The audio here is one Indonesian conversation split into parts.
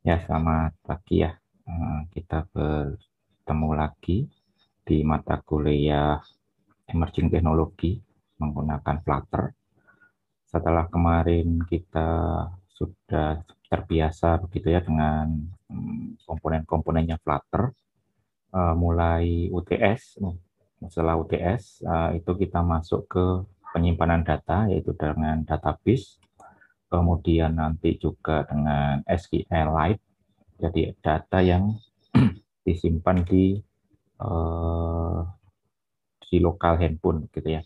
Ya, selamat pagi ya. Eh, Kita bertemu lagi di mata kuliah Emerging Technology menggunakan Flutter. Setelah kemarin kita sudah terbiasa begitu ya dengan mm, komponen-komponennya Flutter, eh, mulai UTS, setelah UTS eh, itu kita masuk ke penyimpanan data yaitu dengan database kemudian nanti juga dengan SQLite, jadi data yang disimpan di uh, di lokal handphone gitu ya.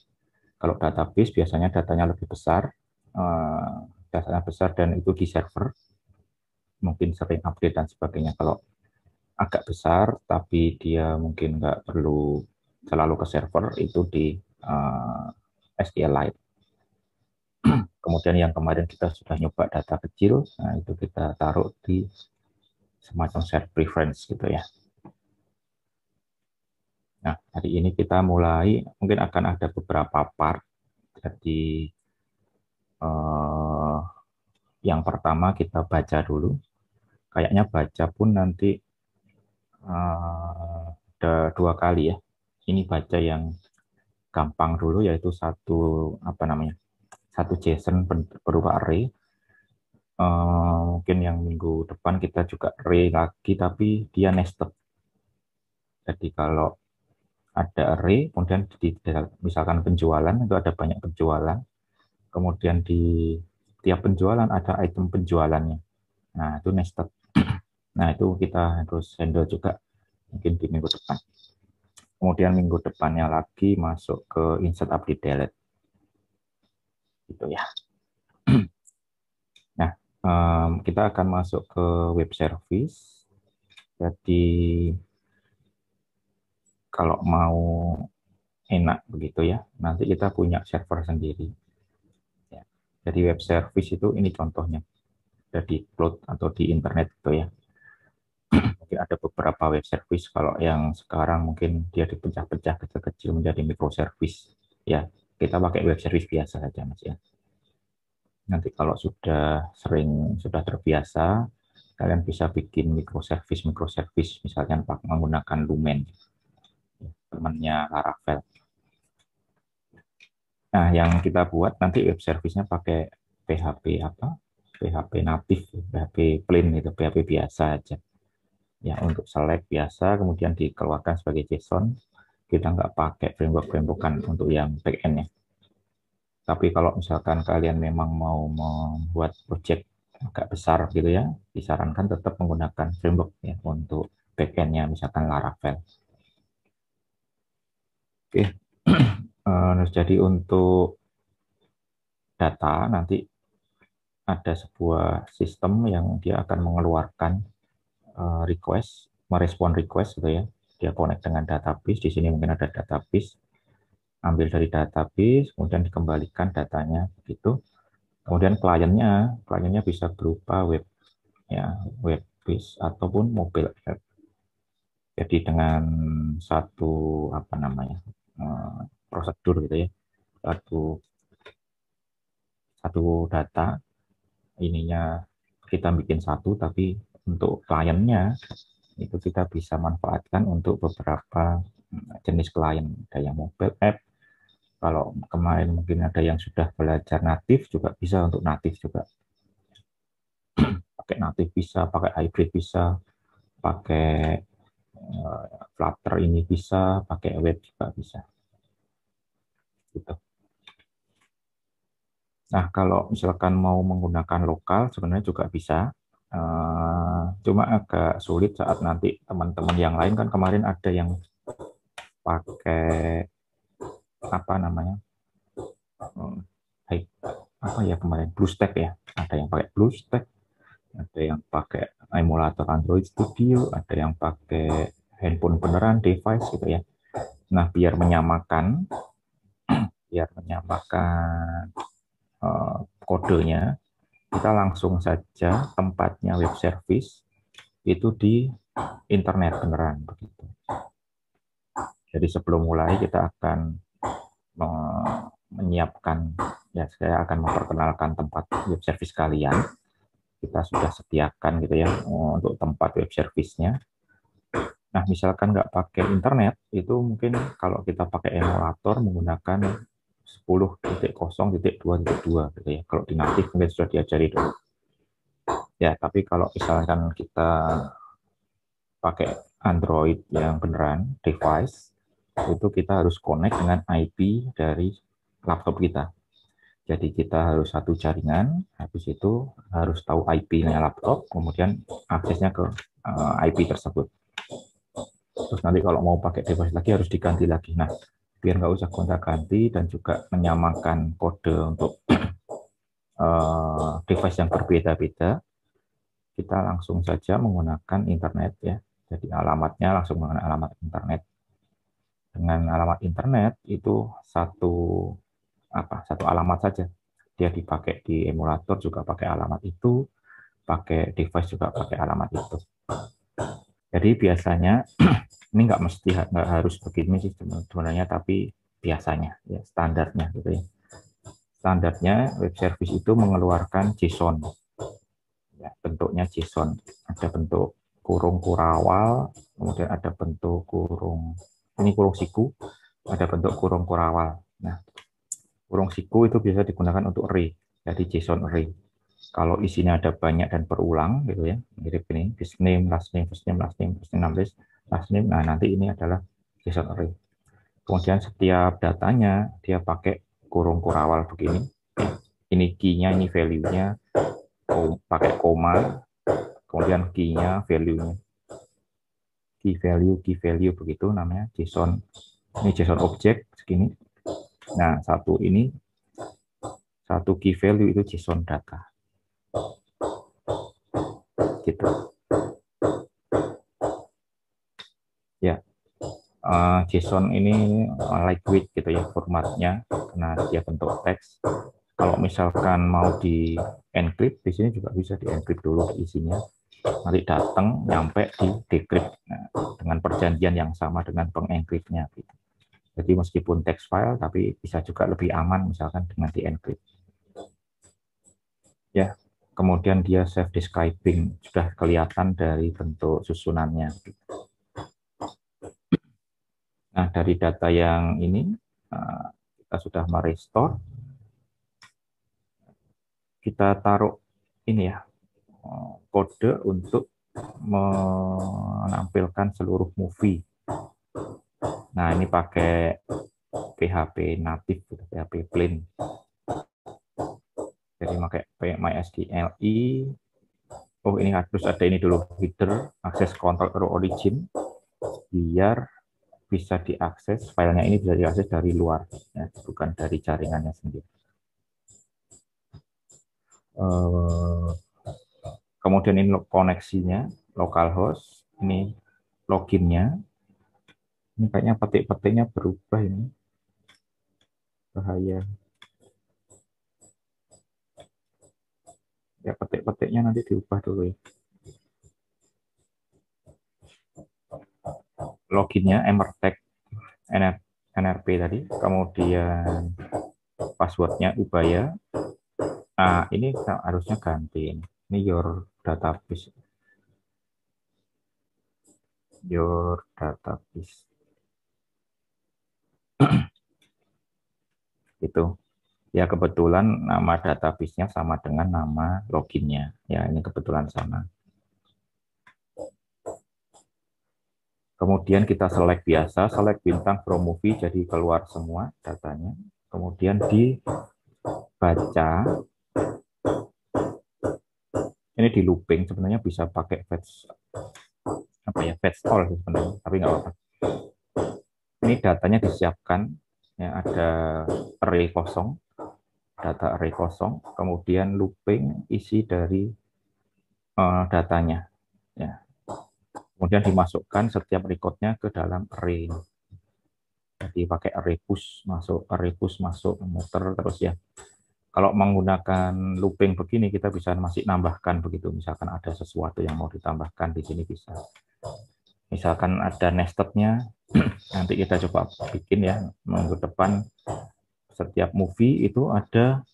Kalau database biasanya datanya lebih besar, uh, datanya besar dan itu di server, mungkin sering update dan sebagainya. Kalau agak besar tapi dia mungkin nggak perlu selalu ke server itu di uh, SQLite Kemudian yang kemarin kita sudah nyoba data kecil, nah itu kita taruh di semacam set preference gitu ya. Nah, hari ini kita mulai, mungkin akan ada beberapa part. Jadi, eh, yang pertama kita baca dulu. Kayaknya baca pun nanti eh, ada dua kali ya. Ini baca yang gampang dulu, yaitu satu, apa namanya, satu JSON berupa array. Uh, mungkin yang minggu depan kita juga array lagi, tapi dia nested. Jadi kalau ada array, kemudian di, misalkan penjualan, itu ada banyak penjualan, kemudian di tiap penjualan ada item penjualannya. Nah, itu nested. Nah, itu kita harus handle juga mungkin di minggu depan. Kemudian minggu depannya lagi masuk ke insert update delete gitu ya. Nah, um, kita akan masuk ke web service. Jadi kalau mau enak begitu ya, nanti kita punya server sendiri. Ya. Jadi web service itu ini contohnya. Jadi cloud atau di internet gitu ya. mungkin ada beberapa web service kalau yang sekarang mungkin dia dipecah-pecah kecil-kecil menjadi microservice ya kita pakai web service biasa saja mas ya. Nanti kalau sudah sering sudah terbiasa, kalian bisa bikin microservice microservice misalnya menggunakan Lumen, temannya Laravel. Nah, yang kita buat nanti web service-nya pakai PHP apa? PHP natif, PHP plain itu, PHP biasa aja. Ya, untuk select biasa, kemudian dikeluarkan sebagai JSON, kita nggak pakai framework-frameworkan untuk yang back-end-nya. Tapi kalau misalkan kalian memang mau membuat project agak besar gitu ya, disarankan tetap menggunakan framework ya untuk back-end-nya, misalkan Laravel. Oke, uh, jadi untuk data nanti ada sebuah sistem yang dia akan mengeluarkan uh, request, merespon request gitu ya dia connect dengan database. Di sini mungkin ada database. Ambil dari database, kemudian dikembalikan datanya begitu. Kemudian kliennya, kliennya bisa berupa web, ya web base ataupun mobile app. Jadi dengan satu apa namanya eh, prosedur gitu ya, satu satu data ininya kita bikin satu, tapi untuk kliennya itu kita bisa manfaatkan untuk beberapa hmm, jenis klien. Ada yang mobile app, kalau kemarin mungkin ada yang sudah belajar natif juga bisa untuk natif juga. pakai natif bisa, pakai hybrid bisa, pakai uh, Flutter ini bisa, pakai web juga bisa. Gitu. Nah, kalau misalkan mau menggunakan lokal sebenarnya juga bisa. Uh, cuma agak sulit saat nanti teman-teman yang lain. Kan kemarin ada yang pakai apa namanya uh, apa ya kemarin? BlueStack ya. Ada yang pakai BlueStack ada yang pakai emulator Android Studio ada yang pakai handphone beneran device gitu ya. Nah biar menyamakan biar menyamakan uh, kodenya kita langsung saja tempatnya web service itu di internet beneran begitu. Jadi sebelum mulai kita akan menyiapkan ya saya akan memperkenalkan tempat web service kalian. kita sudah sediakan gitu ya untuk tempat web service-nya. Nah, misalkan nggak pakai internet, itu mungkin kalau kita pakai emulator menggunakan 10.0.2.2 gitu ya. Kalau di native mungkin sudah diajari dulu. Ya, tapi kalau misalkan kita pakai Android yang beneran, device, itu kita harus connect dengan IP dari laptop kita. Jadi kita harus satu jaringan, habis itu harus tahu IP-nya laptop, kemudian aksesnya ke eh, IP tersebut. Terus nanti kalau mau pakai device lagi harus diganti lagi. Nah, biar nggak usah gonta-ganti dan juga menyamakan kode untuk uh, device yang berbeda-beda, kita langsung saja menggunakan internet ya. Jadi alamatnya langsung menggunakan alamat internet. Dengan alamat internet itu satu apa? Satu alamat saja. Dia dipakai di emulator juga pakai alamat itu, pakai device juga pakai alamat itu. Jadi biasanya ini nggak mesti nggak harus begini sih sebenarnya, tapi biasanya ya standarnya gitu ya. Standarnya web service itu mengeluarkan JSON. Ya, bentuknya JSON. Ada bentuk kurung kurawal, kemudian ada bentuk kurung ini kurung siku, ada bentuk kurung kurawal. Nah, kurung siku itu bisa digunakan untuk array, jadi JSON array kalau isinya ada banyak dan berulang gitu ya mirip ini first name last name first name last name first name last, last name nah nanti ini adalah JSON array kemudian setiap datanya dia pakai kurung kurawal begini. Ini key-nya ini value-nya. Pakai koma. Kemudian key-nya value-nya. Key value key value begitu namanya. JSON. Ini JSON object segini. Nah satu ini satu key value itu JSON data. Gitu ya uh, JSON ini lightweight gitu ya formatnya karena dia bentuk teks kalau misalkan mau di encrypt di sini juga bisa di encrypt dulu isinya nanti datang nyampe di decrypt nah, dengan perjanjian yang sama dengan pengencryptnya gitu. Jadi meskipun text file tapi bisa juga lebih aman misalkan dengan di encrypt. Ya, kemudian dia self describing sudah kelihatan dari bentuk susunannya. Nah, dari data yang ini eh, kita sudah merestore. Kita taruh ini ya eh, kode untuk menampilkan seluruh movie. Nah, ini pakai PHP native, PHP plain jadi pakai MySQLi oh ini harus ada ini dulu header akses control origin biar bisa diakses filenya ini bisa diakses dari luar ya, bukan dari jaringannya sendiri. Uh, kemudian ini koneksinya localhost ini loginnya. Ini kayaknya petik-petiknya berubah ini. Bahaya. Ya petik-petiknya nanti diubah dulu ya loginnya Emertech NRP tadi. Kemudian passwordnya Ubaya. Nah ini harusnya ganti ini. Your database. Your database. Itu ya kebetulan nama database-nya sama dengan nama loginnya. Ya, ini kebetulan sama. Kemudian kita select biasa, select bintang from jadi keluar semua datanya. Kemudian dibaca. Ini di looping, sebenarnya bisa pakai fetch apa ya fetch all sebenarnya, tapi nggak apa-apa. Ini datanya disiapkan, ya ada array kosong, data array kosong, kemudian looping isi dari uh, datanya. Kemudian dimasukkan setiap recordnya ke dalam array. Jadi pakai array push masuk, array push masuk, muter terus ya. Kalau menggunakan looping begini kita bisa masih nambahkan begitu. Misalkan ada sesuatu yang mau ditambahkan di sini bisa. Misalkan ada nestednya, nanti kita coba bikin ya minggu depan setiap movie itu ada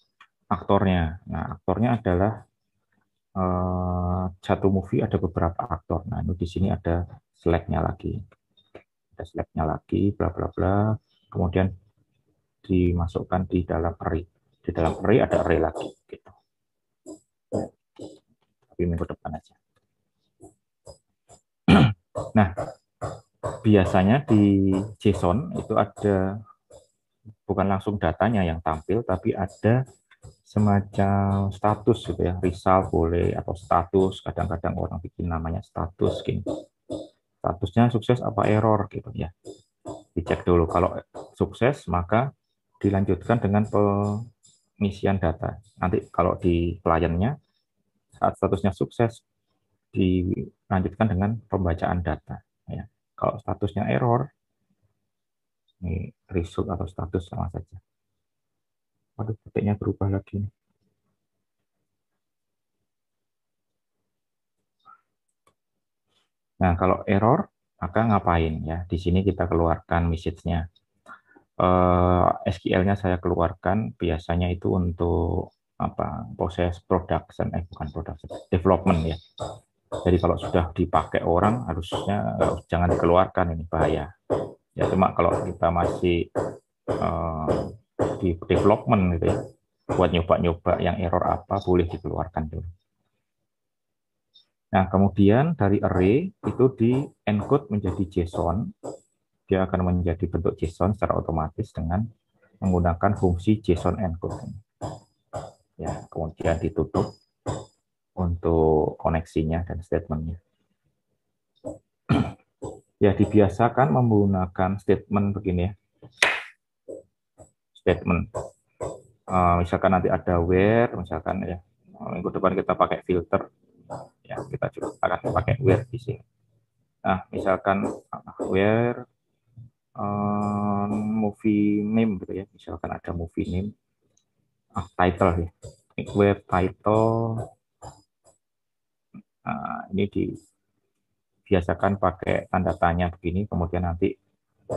aktornya. Nah, aktornya adalah uh, satu movie ada beberapa aktor. Nah, ini di sini ada select-nya lagi. Ada select-nya lagi, bla bla bla. Kemudian dimasukkan di dalam array. Di dalam array ada array lagi gitu. Tapi minggu depan aja. nah, biasanya di JSON itu ada bukan langsung datanya yang tampil, tapi ada semacam status gitu ya, result boleh atau status, kadang-kadang orang bikin namanya status gini. Statusnya sukses apa error gitu ya. Dicek dulu kalau sukses maka dilanjutkan dengan pengisian data. Nanti kalau di kliennya saat statusnya sukses dilanjutkan dengan pembacaan data ya. Kalau statusnya error, ini result atau status sama saja. Waduh, petiknya berubah lagi nih. Nah, kalau error, maka ngapain ya? Di sini kita keluarkan message-nya. Eh, SQL-nya saya keluarkan biasanya itu untuk apa proses production eh bukan production development ya jadi kalau sudah dipakai orang harusnya jangan dikeluarkan ini bahaya. Ya cuma kalau kita masih uh, di development gitu ya, buat nyoba-nyoba yang error apa boleh dikeluarkan dulu. Nah, kemudian dari array itu di encode menjadi JSON. Dia akan menjadi bentuk JSON secara otomatis dengan menggunakan fungsi JSON encode. Ya, kemudian ditutup untuk koneksinya dan statementnya. ya dibiasakan menggunakan statement begini ya. Statement. Uh, misalkan nanti ada where, misalkan ya. Minggu depan kita pakai filter, ya kita juga akan pakai where di sini. Nah, misalkan where um, movie name gitu ya, misalkan ada movie name, ah title ya, where title. Nah, ini dibiasakan pakai tanda tanya begini, kemudian nanti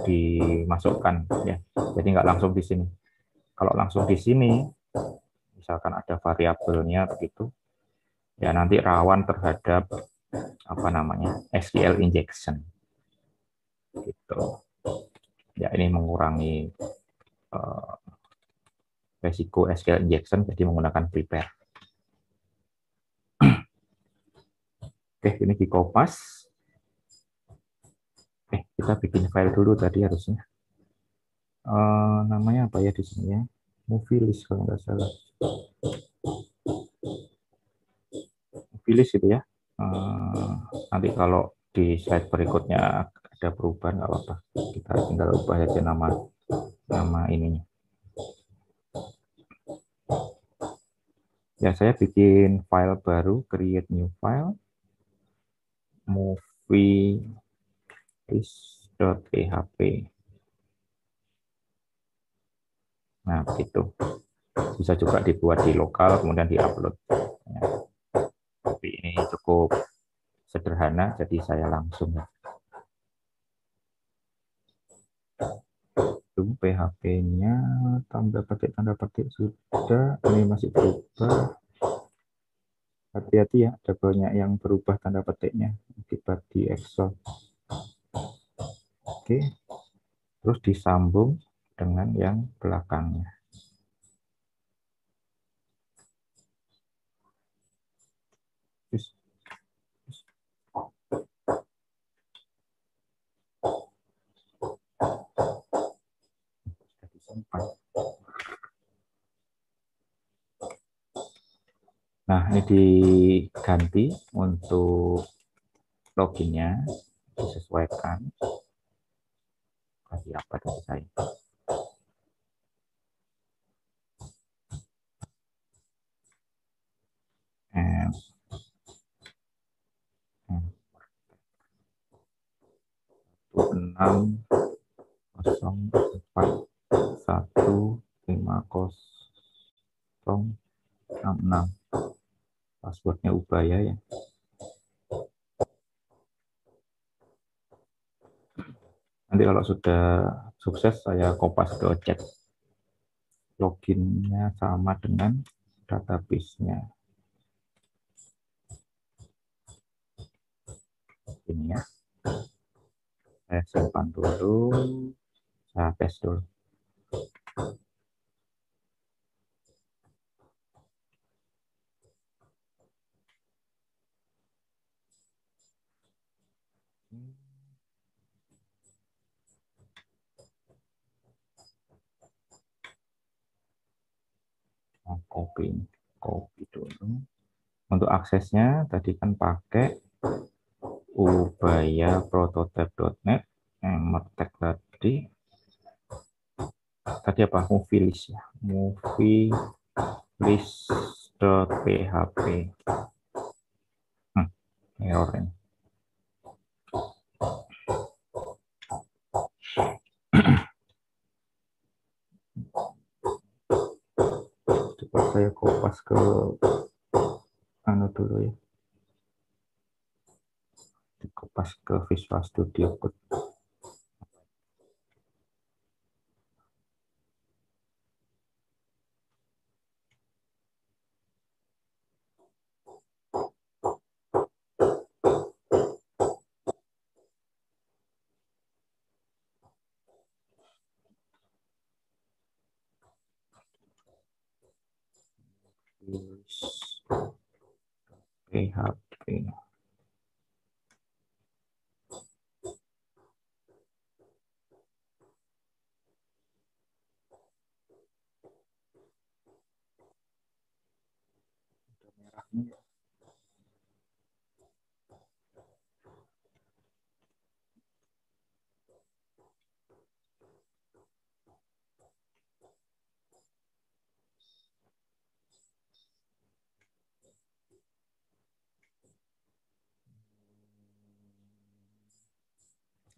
dimasukkan ya. Jadi nggak langsung di sini. Kalau langsung di sini, misalkan ada variabelnya begitu, ya nanti rawan terhadap apa namanya SQL injection. Gitu. Ya ini mengurangi uh, resiko SQL injection jadi menggunakan prepare. Oke, ini di kopas. Oke, kita bikin file dulu tadi harusnya. Uh, namanya apa ya di sini ya? Movie list kalau nggak salah. Movie list itu ya. Uh, nanti kalau di slide berikutnya ada perubahan nggak apa-apa. Kita tinggal ubah aja nama nama ininya. Ya, saya bikin file baru, create new file movie is.php. Nah, begitu. Bisa juga dibuat di lokal, kemudian di-upload. Ya. Tapi ini cukup sederhana, jadi saya langsung. Tunggu PHP-nya, tanda petik, tanda petik sudah, ini masih berubah. Hati-hati ya, ada banyak yang berubah tanda petiknya akibat di Excel. Oke, terus disambung dengan yang belakangnya. Nah, ini diganti untuk loginnya, disesuaikan. Kasih apa dari saya? M, enam kosong empat satu lima kosong enam enam passwordnya Ubaya ya. Nanti kalau sudah sukses saya kopas ke chat. Loginnya sama dengan database-nya. Ini ya. Saya simpan dulu. Saya tes dulu. Copy copy dulu untuk aksesnya tadi kan pakai ubaya prototype.net mertek tadi. Tadi apa? Movie list ya? Movie list.php hmm, error ini saya kopas ke anu dulu ya dikopas ke Visual Studio Code PHP.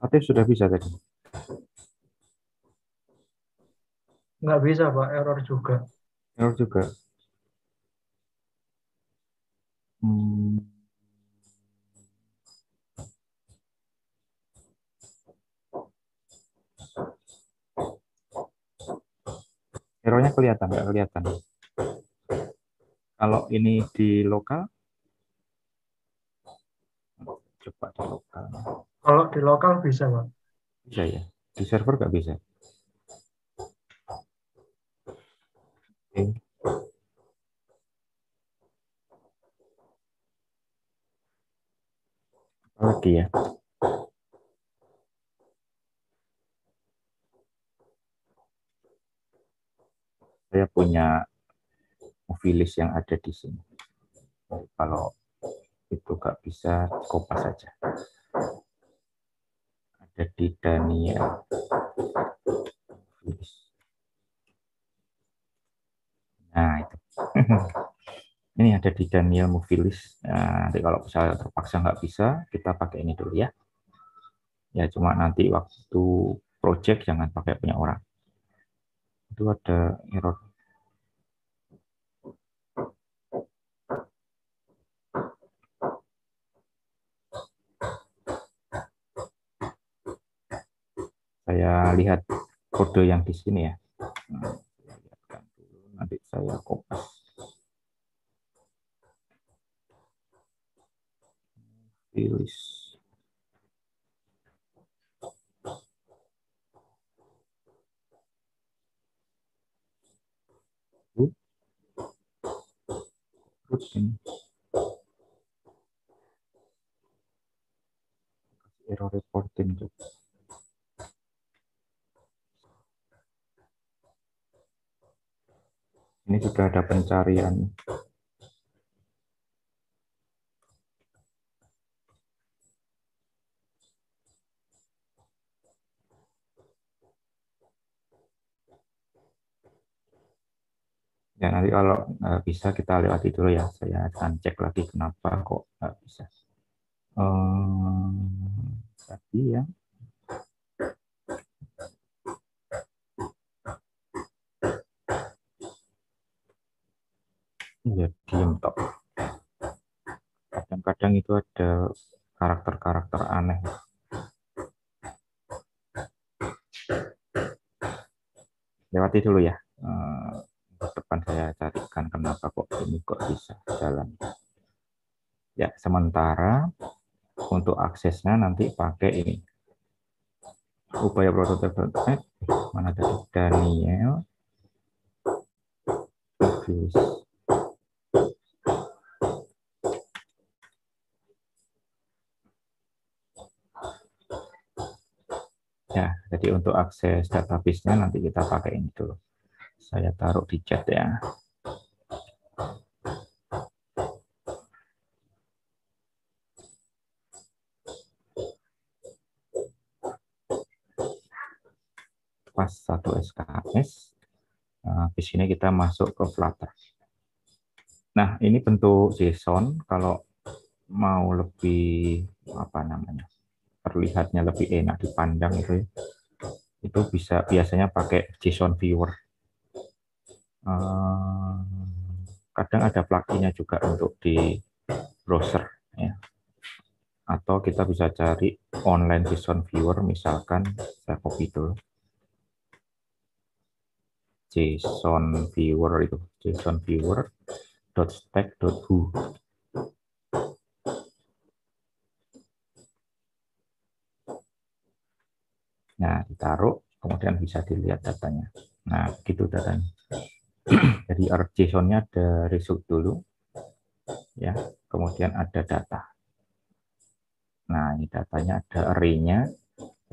Aktif sudah bisa tadi? Nggak bisa, Pak. Error juga. Error juga. Hmm. Errornya kelihatan, nggak kelihatan. Kalau ini di lokal, coba di lokal. Kalau di lokal bisa, Pak. Bisa ya. Di server nggak bisa. Oke. Apa lagi ya? Saya punya movie list yang ada di sini. Kalau itu nggak bisa, kopas saja ada di Daniel. Nah, itu. ini ada di Daniel Movie List. Nah, nanti kalau misalnya terpaksa nggak bisa, kita pakai ini dulu ya. Ya, cuma nanti waktu project jangan pakai punya orang. Itu ada error. Saya lihat kode yang di sini ya. Nah, lihatkan dulu, nanti saya kopas. Rilis. Rutin. Error reporting juga. Ini sudah ada pencarian. Ya, nanti kalau nggak bisa kita lewati dulu ya. Saya akan cek lagi kenapa kok nggak bisa. Um, tadi ya. Ya diem tok kadang-kadang itu ada karakter-karakter aneh. Lewati dulu ya. Eh, depan saya carikan kenapa kok ini kok bisa jalan. Ya sementara untuk aksesnya nanti pakai ini. Upaya prototipe mana tadi? Daniel jadi untuk akses database-nya nanti kita pakai ini dulu. Saya taruh di chat ya. pas satu SKS. Nah, di sini kita masuk ke Flutter. Nah, ini bentuk JSON. Kalau mau lebih apa namanya, terlihatnya lebih enak dipandang itu, itu bisa biasanya pakai JSON Viewer. Eh, kadang ada pluginnya juga untuk di browser. Ya. Atau kita bisa cari online JSON Viewer, misalkan saya copy dulu. JSON viewer itu JSON viewer dot stack dot who Nah, ditaruh, kemudian bisa dilihat datanya. Nah, gitu datanya. Jadi JSON-nya ada result dulu, ya, kemudian ada data. Nah, ini datanya ada array-nya,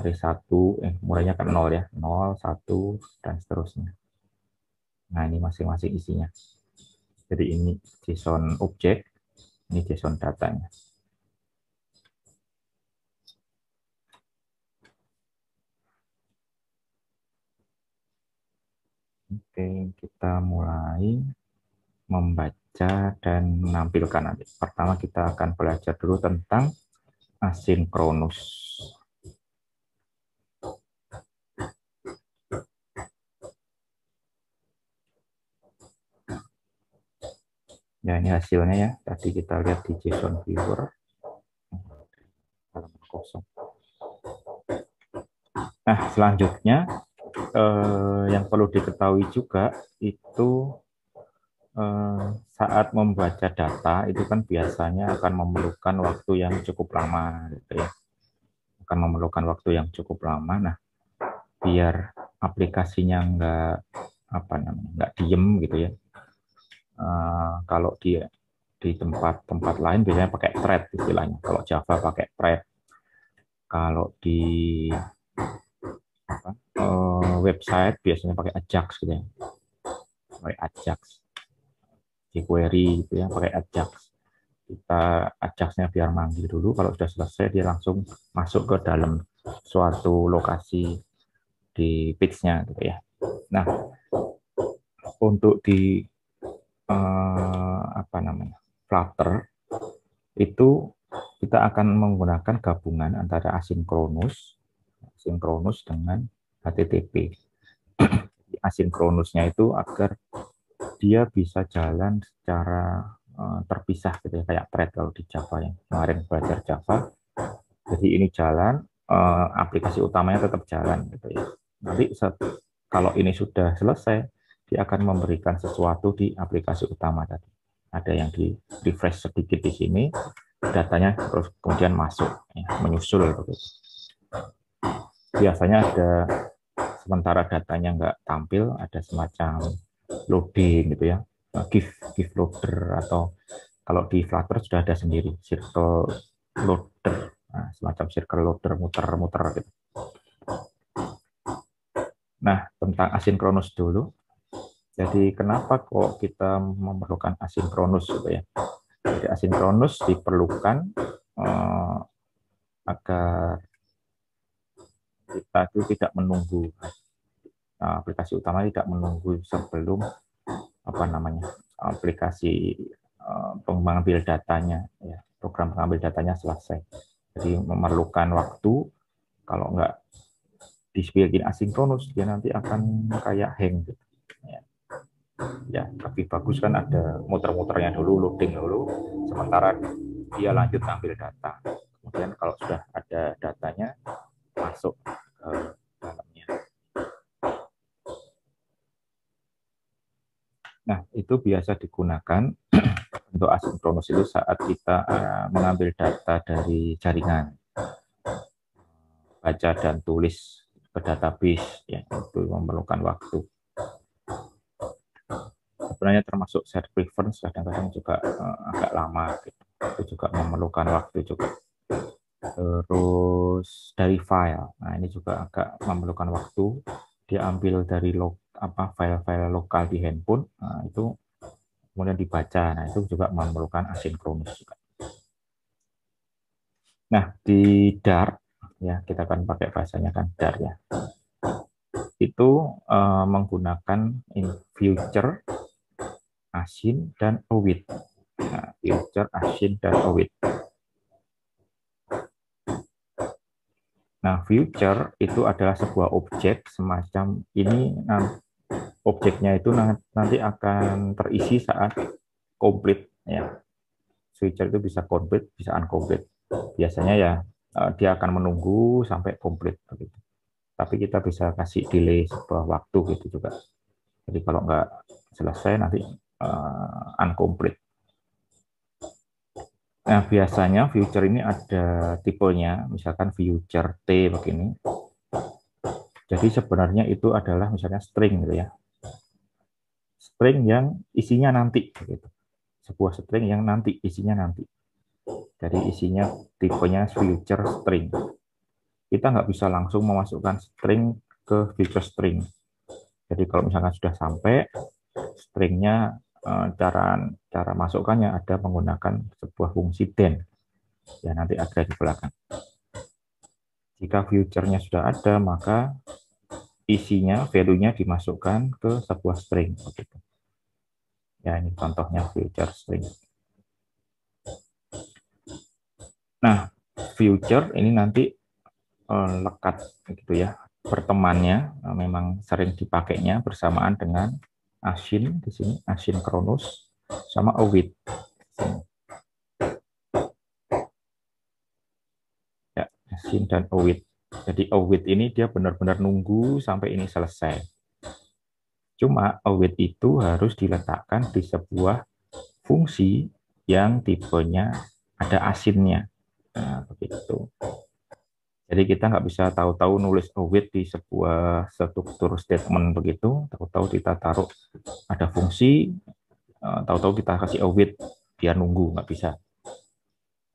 array 1, eh, mulainya kan 0 ya, 0, 1, dan seterusnya. Nah, ini masing-masing isinya. Jadi ini JSON objek, ini JSON datanya. Oke, kita mulai membaca dan menampilkan nanti. Pertama kita akan belajar dulu tentang asinkronus. Ya, ini hasilnya ya. Tadi kita lihat di JSON viewer. Nah, selanjutnya eh, yang perlu diketahui juga itu eh, saat membaca data itu kan biasanya akan memerlukan waktu yang cukup lama gitu ya. Akan memerlukan waktu yang cukup lama. Nah, biar aplikasinya enggak apa namanya, enggak diem gitu ya Eh, kalau di di tempat-tempat lain biasanya pakai thread istilahnya. Kalau Java pakai thread. Kalau di apa, uh, website biasanya pakai Ajax gitu ya. Pakai Ajax. jQuery gitu ya, pakai Ajax. Kita Ajaxnya biar manggil dulu. Kalau sudah selesai dia langsung masuk ke dalam suatu lokasi di page-nya gitu ya. Nah, untuk di eh, apa namanya Flutter itu kita akan menggunakan gabungan antara asinkronus asinkronus dengan HTTP. Asinkronusnya itu agar dia bisa jalan secara uh, terpisah gitu ya kayak thread kalau di Java yang kemarin belajar Java. Jadi ini jalan, uh, aplikasi utamanya tetap jalan gitu ya. Nanti kalau ini sudah selesai, dia akan memberikan sesuatu di aplikasi utama tadi. Ada yang di refresh sedikit di sini, datanya terus kemudian masuk, ya, menyusul begitu. Biasanya ada sementara datanya nggak tampil, ada semacam loading gitu ya, give give loader atau kalau di Flutter sudah ada sendiri circle loader, nah, semacam circle loader muter-muter gitu. Nah, tentang asinkronus dulu. Jadi kenapa kok kita memerlukan asinkronus gitu ya? Jadi asinkronus diperlukan eh, agar kita itu tidak menunggu. Nah, aplikasi utama tidak menunggu sebelum apa namanya aplikasi eh, pengambil datanya ya program pengambil datanya selesai. Jadi memerlukan waktu kalau nggak dibikin asinkronus dia nanti akan kayak hang gitu. Ya. Lebih bagus kan ada muter-muternya dulu loading dulu sementara dia lanjut ambil data. Kemudian kalau sudah ada datanya masuk ke dalamnya. Nah itu biasa digunakan bentuk asinkronus itu saat kita uh, mengambil data dari jaringan. Baca dan tulis ke database ya itu memerlukan waktu. Sebenarnya termasuk set preference kadang-kadang juga uh, agak lama gitu. itu juga memerlukan waktu juga terus dari file. Nah ini juga agak memerlukan waktu. Diambil dari log apa file-file lokal di handphone. Nah, itu kemudian dibaca. Nah itu juga memerlukan asinkronus juga. Nah di Dart ya kita akan pakai bahasanya kan Dart ya. Itu uh, menggunakan in future asin dan await. Nah, future asin dan await Nah, future itu adalah sebuah objek semacam ini nah, objeknya itu nanti akan terisi saat komplit ya. Future itu bisa komplit, bisa uncomplete. Biasanya ya eh, dia akan menunggu sampai komplit begitu. Tapi kita bisa kasih delay sebuah waktu gitu juga. Jadi kalau nggak selesai nanti uh, uncomplete. Nah, biasanya future ini ada tipenya, misalkan future T begini. Jadi sebenarnya itu adalah misalnya string gitu ya. String yang isinya nanti gitu. Sebuah string yang nanti isinya nanti. Jadi isinya tipenya future string. Kita nggak bisa langsung memasukkan string ke future string. Jadi kalau misalkan sudah sampai stringnya cara cara masukkannya ada menggunakan sebuah fungsi den. Ya nanti ada di belakang. Jika future-nya sudah ada, maka isinya, value-nya dimasukkan ke sebuah string. Begitu. Ya, ini contohnya future string. Nah, future ini nanti uh, lekat gitu ya. Bertemannya uh, memang sering dipakainya bersamaan dengan asin di sini asin kronus sama awit. Ya asin dan awit. Jadi awit ini dia benar-benar nunggu sampai ini selesai. Cuma awit itu harus diletakkan di sebuah fungsi yang tipenya ada asinnya. Nah begitu jadi kita nggak bisa tahu-tahu nulis await di sebuah struktur statement begitu, tahu-tahu kita taruh ada fungsi, eh, tahu-tahu kita kasih await dia nunggu nggak bisa.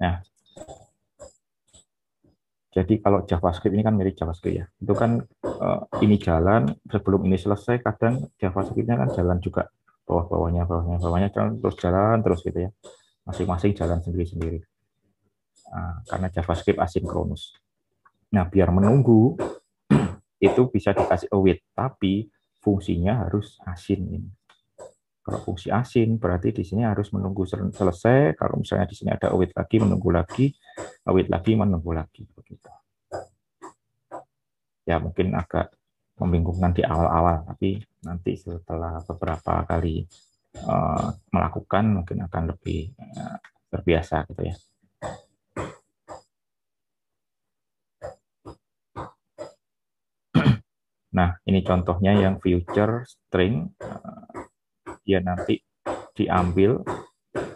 Nah, jadi kalau JavaScript ini kan mirip JavaScript ya, itu kan eh, ini jalan sebelum ini selesai, kadang JavaScript-nya kan jalan juga bawah-bawahnya, bawahnya, bawahnya jalan terus jalan terus gitu ya, masing-masing jalan sendiri-sendiri. Nah, karena JavaScript asinkronus. Nah, biar menunggu itu bisa dikasih await, tapi fungsinya harus asin ini. Kalau fungsi asin berarti di sini harus menunggu selesai. Kalau misalnya di sini ada await lagi, menunggu lagi, await lagi, menunggu lagi begitu. Ya mungkin agak membingungkan di awal-awal, tapi nanti setelah beberapa kali uh, melakukan mungkin akan lebih uh, terbiasa gitu ya. Nah, ini contohnya yang future string, eh, dia nanti diambil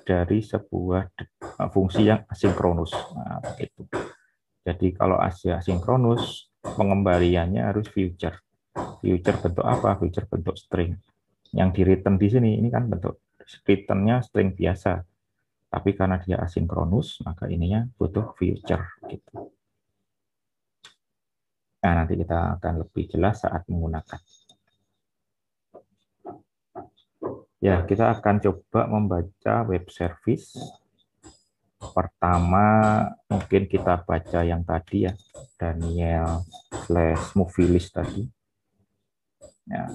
dari sebuah eh, fungsi yang asinkronus. Nah, begitu. Jadi kalau asinkronus, pengembaliannya harus future. Future bentuk apa? Future bentuk string. Yang di return di sini, ini kan bentuk returnnya string biasa. Tapi karena dia asinkronus, maka ininya butuh future. Gitu. Nah, nanti kita akan lebih jelas saat menggunakan. Ya, kita akan coba membaca web service. Pertama, mungkin kita baca yang tadi ya, Daniel slash movie tadi. Ya.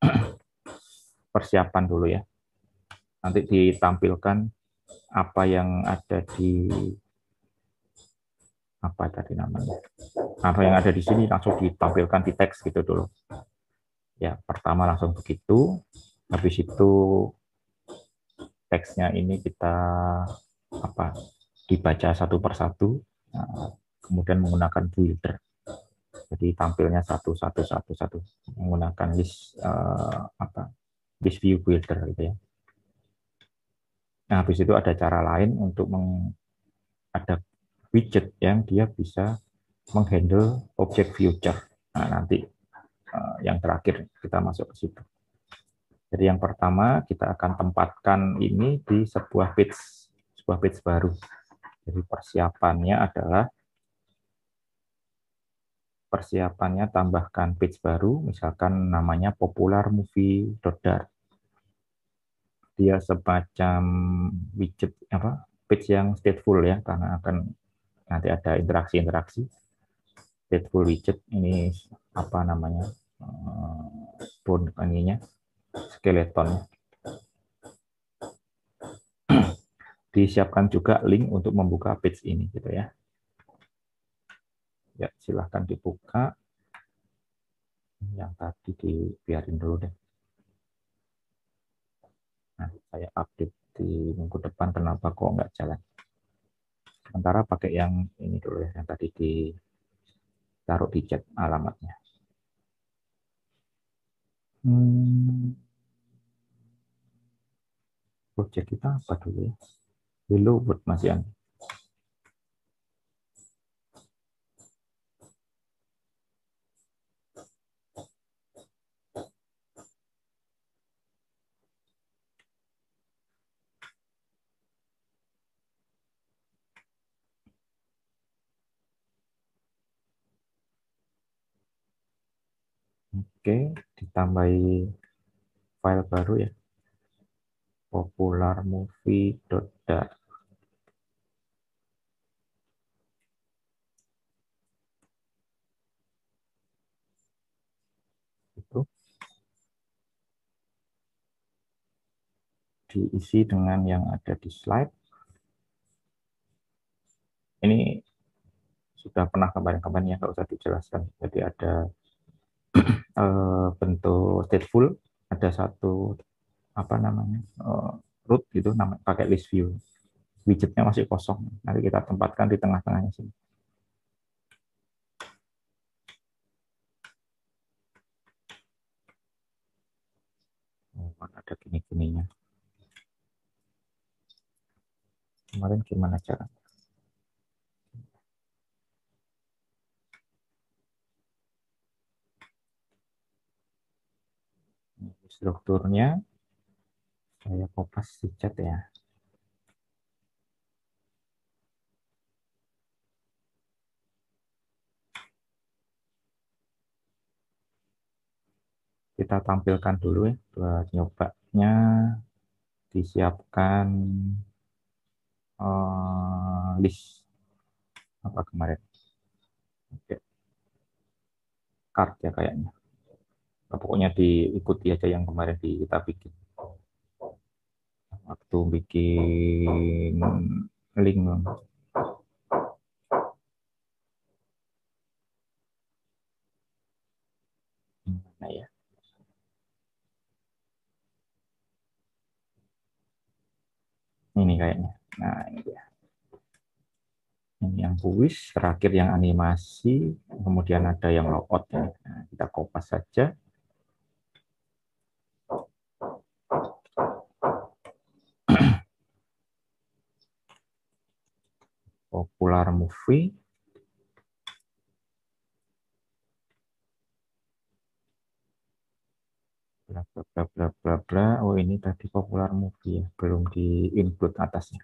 Persiapan dulu ya. Nanti ditampilkan apa yang ada di apa tadi namanya? Apa yang ada di sini langsung ditampilkan di teks gitu dulu. Ya pertama langsung begitu. Habis itu teksnya ini kita apa dibaca satu persatu. Nah, kemudian menggunakan builder. Jadi tampilnya satu satu satu satu. Menggunakan list uh, apa list view builder gitu ya. Nah, habis itu ada cara lain untuk meng, ada widget yang dia bisa menghandle objek future. Nah, nanti uh, yang terakhir kita masuk ke situ. Jadi yang pertama kita akan tempatkan ini di sebuah page, sebuah page baru. Jadi persiapannya adalah persiapannya tambahkan page baru, misalkan namanya popular movie.dart. Dia semacam widget apa page yang stateful ya, karena akan nanti ada interaksi-interaksi. Stateful widget ini apa namanya pun eh, ininya skeleton. Disiapkan juga link untuk membuka page ini gitu ya. Ya, silahkan dibuka. Yang tadi dibiarin dulu deh. Nah, saya update di minggu depan kenapa kok nggak jalan. Sementara pakai yang ini dulu ya, yang tadi ditaruh di chat alamatnya. Hmm. Project kita apa dulu ya? Hello buat Mas Yan. Oke, ditambahi file baru ya. popularmovie.dat itu diisi dengan yang ada di slide. Ini sudah pernah kemarin-kemarin ya, nggak usah dijelaskan. Jadi ada bentuk stateful ada satu apa namanya uh, root gitu namanya pakai list view. Widgetnya masih kosong nanti kita tempatkan di tengah-tengahnya sini. Oh, ada gini-gininya. Kemarin gimana cara strukturnya. Saya kopas di chat ya. Kita tampilkan dulu ya buat nyobanya. Disiapkan uh, list apa kemarin? Oke. Card ya kayaknya nah, pokoknya diikuti aja yang kemarin di, kita bikin. Waktu bikin link. Nah ya. Ini kayaknya. Nah ini dia. Ini yang buis terakhir yang animasi kemudian ada yang logout nah, kita kopas saja popular movie. Bla bla bla bla bla bla. Oh ini tadi popular movie ya belum di include atasnya.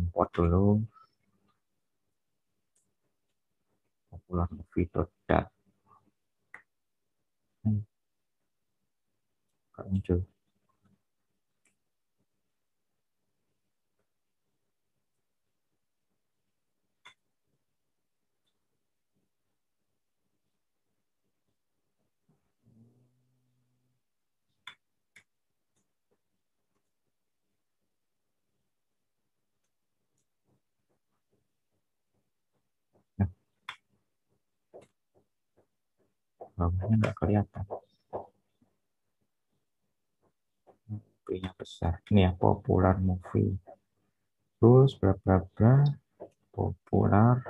Import dulu. Popular movie dat. Hmm. muncul bawahnya nggak kelihatan. Movie besar. Ini ya popular movie. Terus bla bla bla. Popular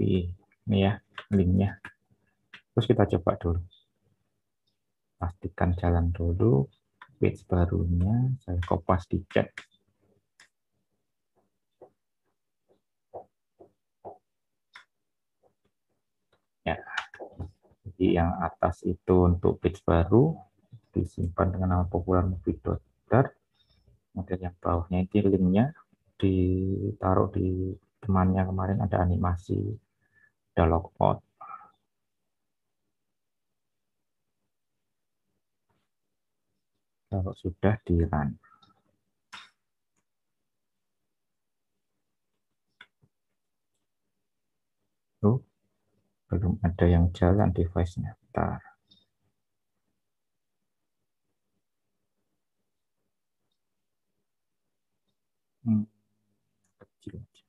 ini ya linknya. Terus kita coba dulu. Pastikan jalan dulu. Page barunya saya kopas di chat ya jadi yang atas itu untuk page baru disimpan dengan nama popular movie kemudian yang bawahnya itu linknya ditaruh di temannya kemarin ada animasi ada logout kalau sudah di run. Oh, belum ada yang jalan device-nya. Bentar. Hmm, kecil aja.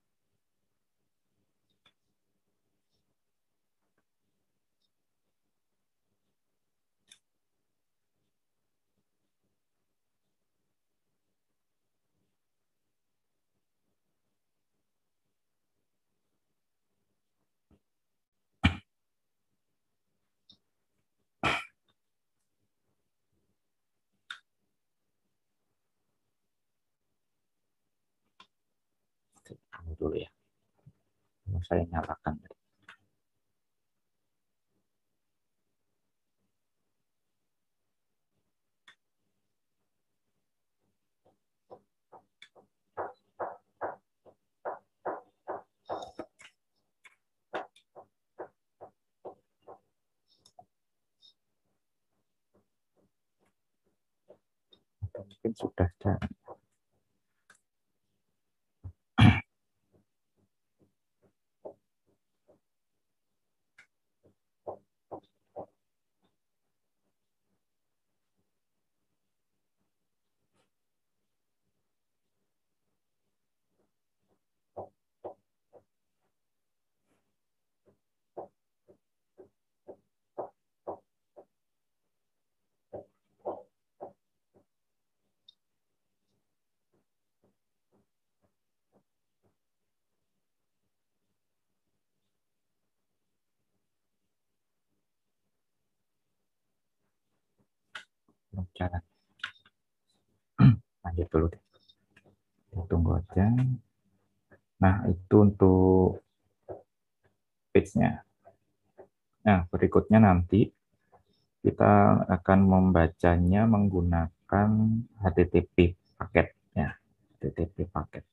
Dulu ya. Saya nyalakan tadi. mungkin sudah jalan. belum jalan. Lanjut dulu deh. Tunggu aja. Nah, itu untuk page-nya. Nah, berikutnya nanti kita akan membacanya menggunakan HTTP paket ya, HTTP paket.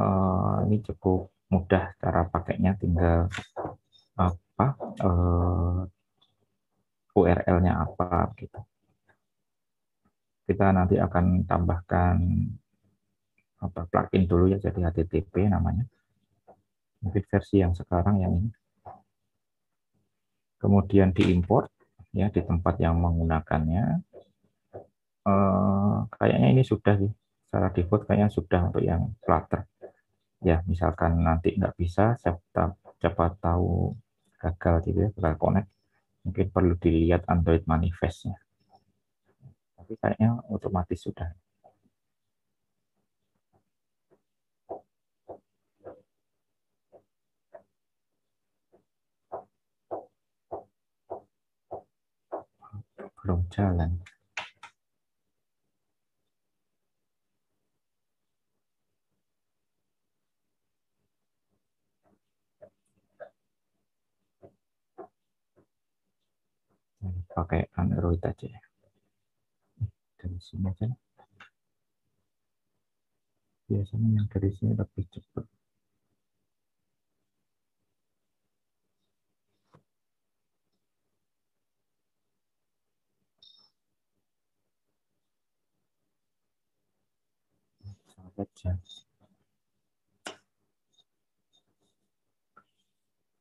Uh, ini cukup mudah cara pakainya, tinggal apa uh, URL-nya apa gitu. Kita nanti akan tambahkan apa plugin dulu ya jadi HTTP namanya. Mungkin versi yang sekarang yang ini. Kemudian diimport ya di tempat yang menggunakannya. Eh, kayaknya ini sudah sih secara default kayaknya sudah untuk yang Flutter. Ya, misalkan nanti nggak bisa, siapa, siapa tahu gagal gitu ya, gagal connect mungkin perlu dilihat Android manifestnya. Tapi kayaknya otomatis sudah. Belum jalan. Pakai Android aja ya. Dari sini aja. Biasanya yang dari sini lebih cepat.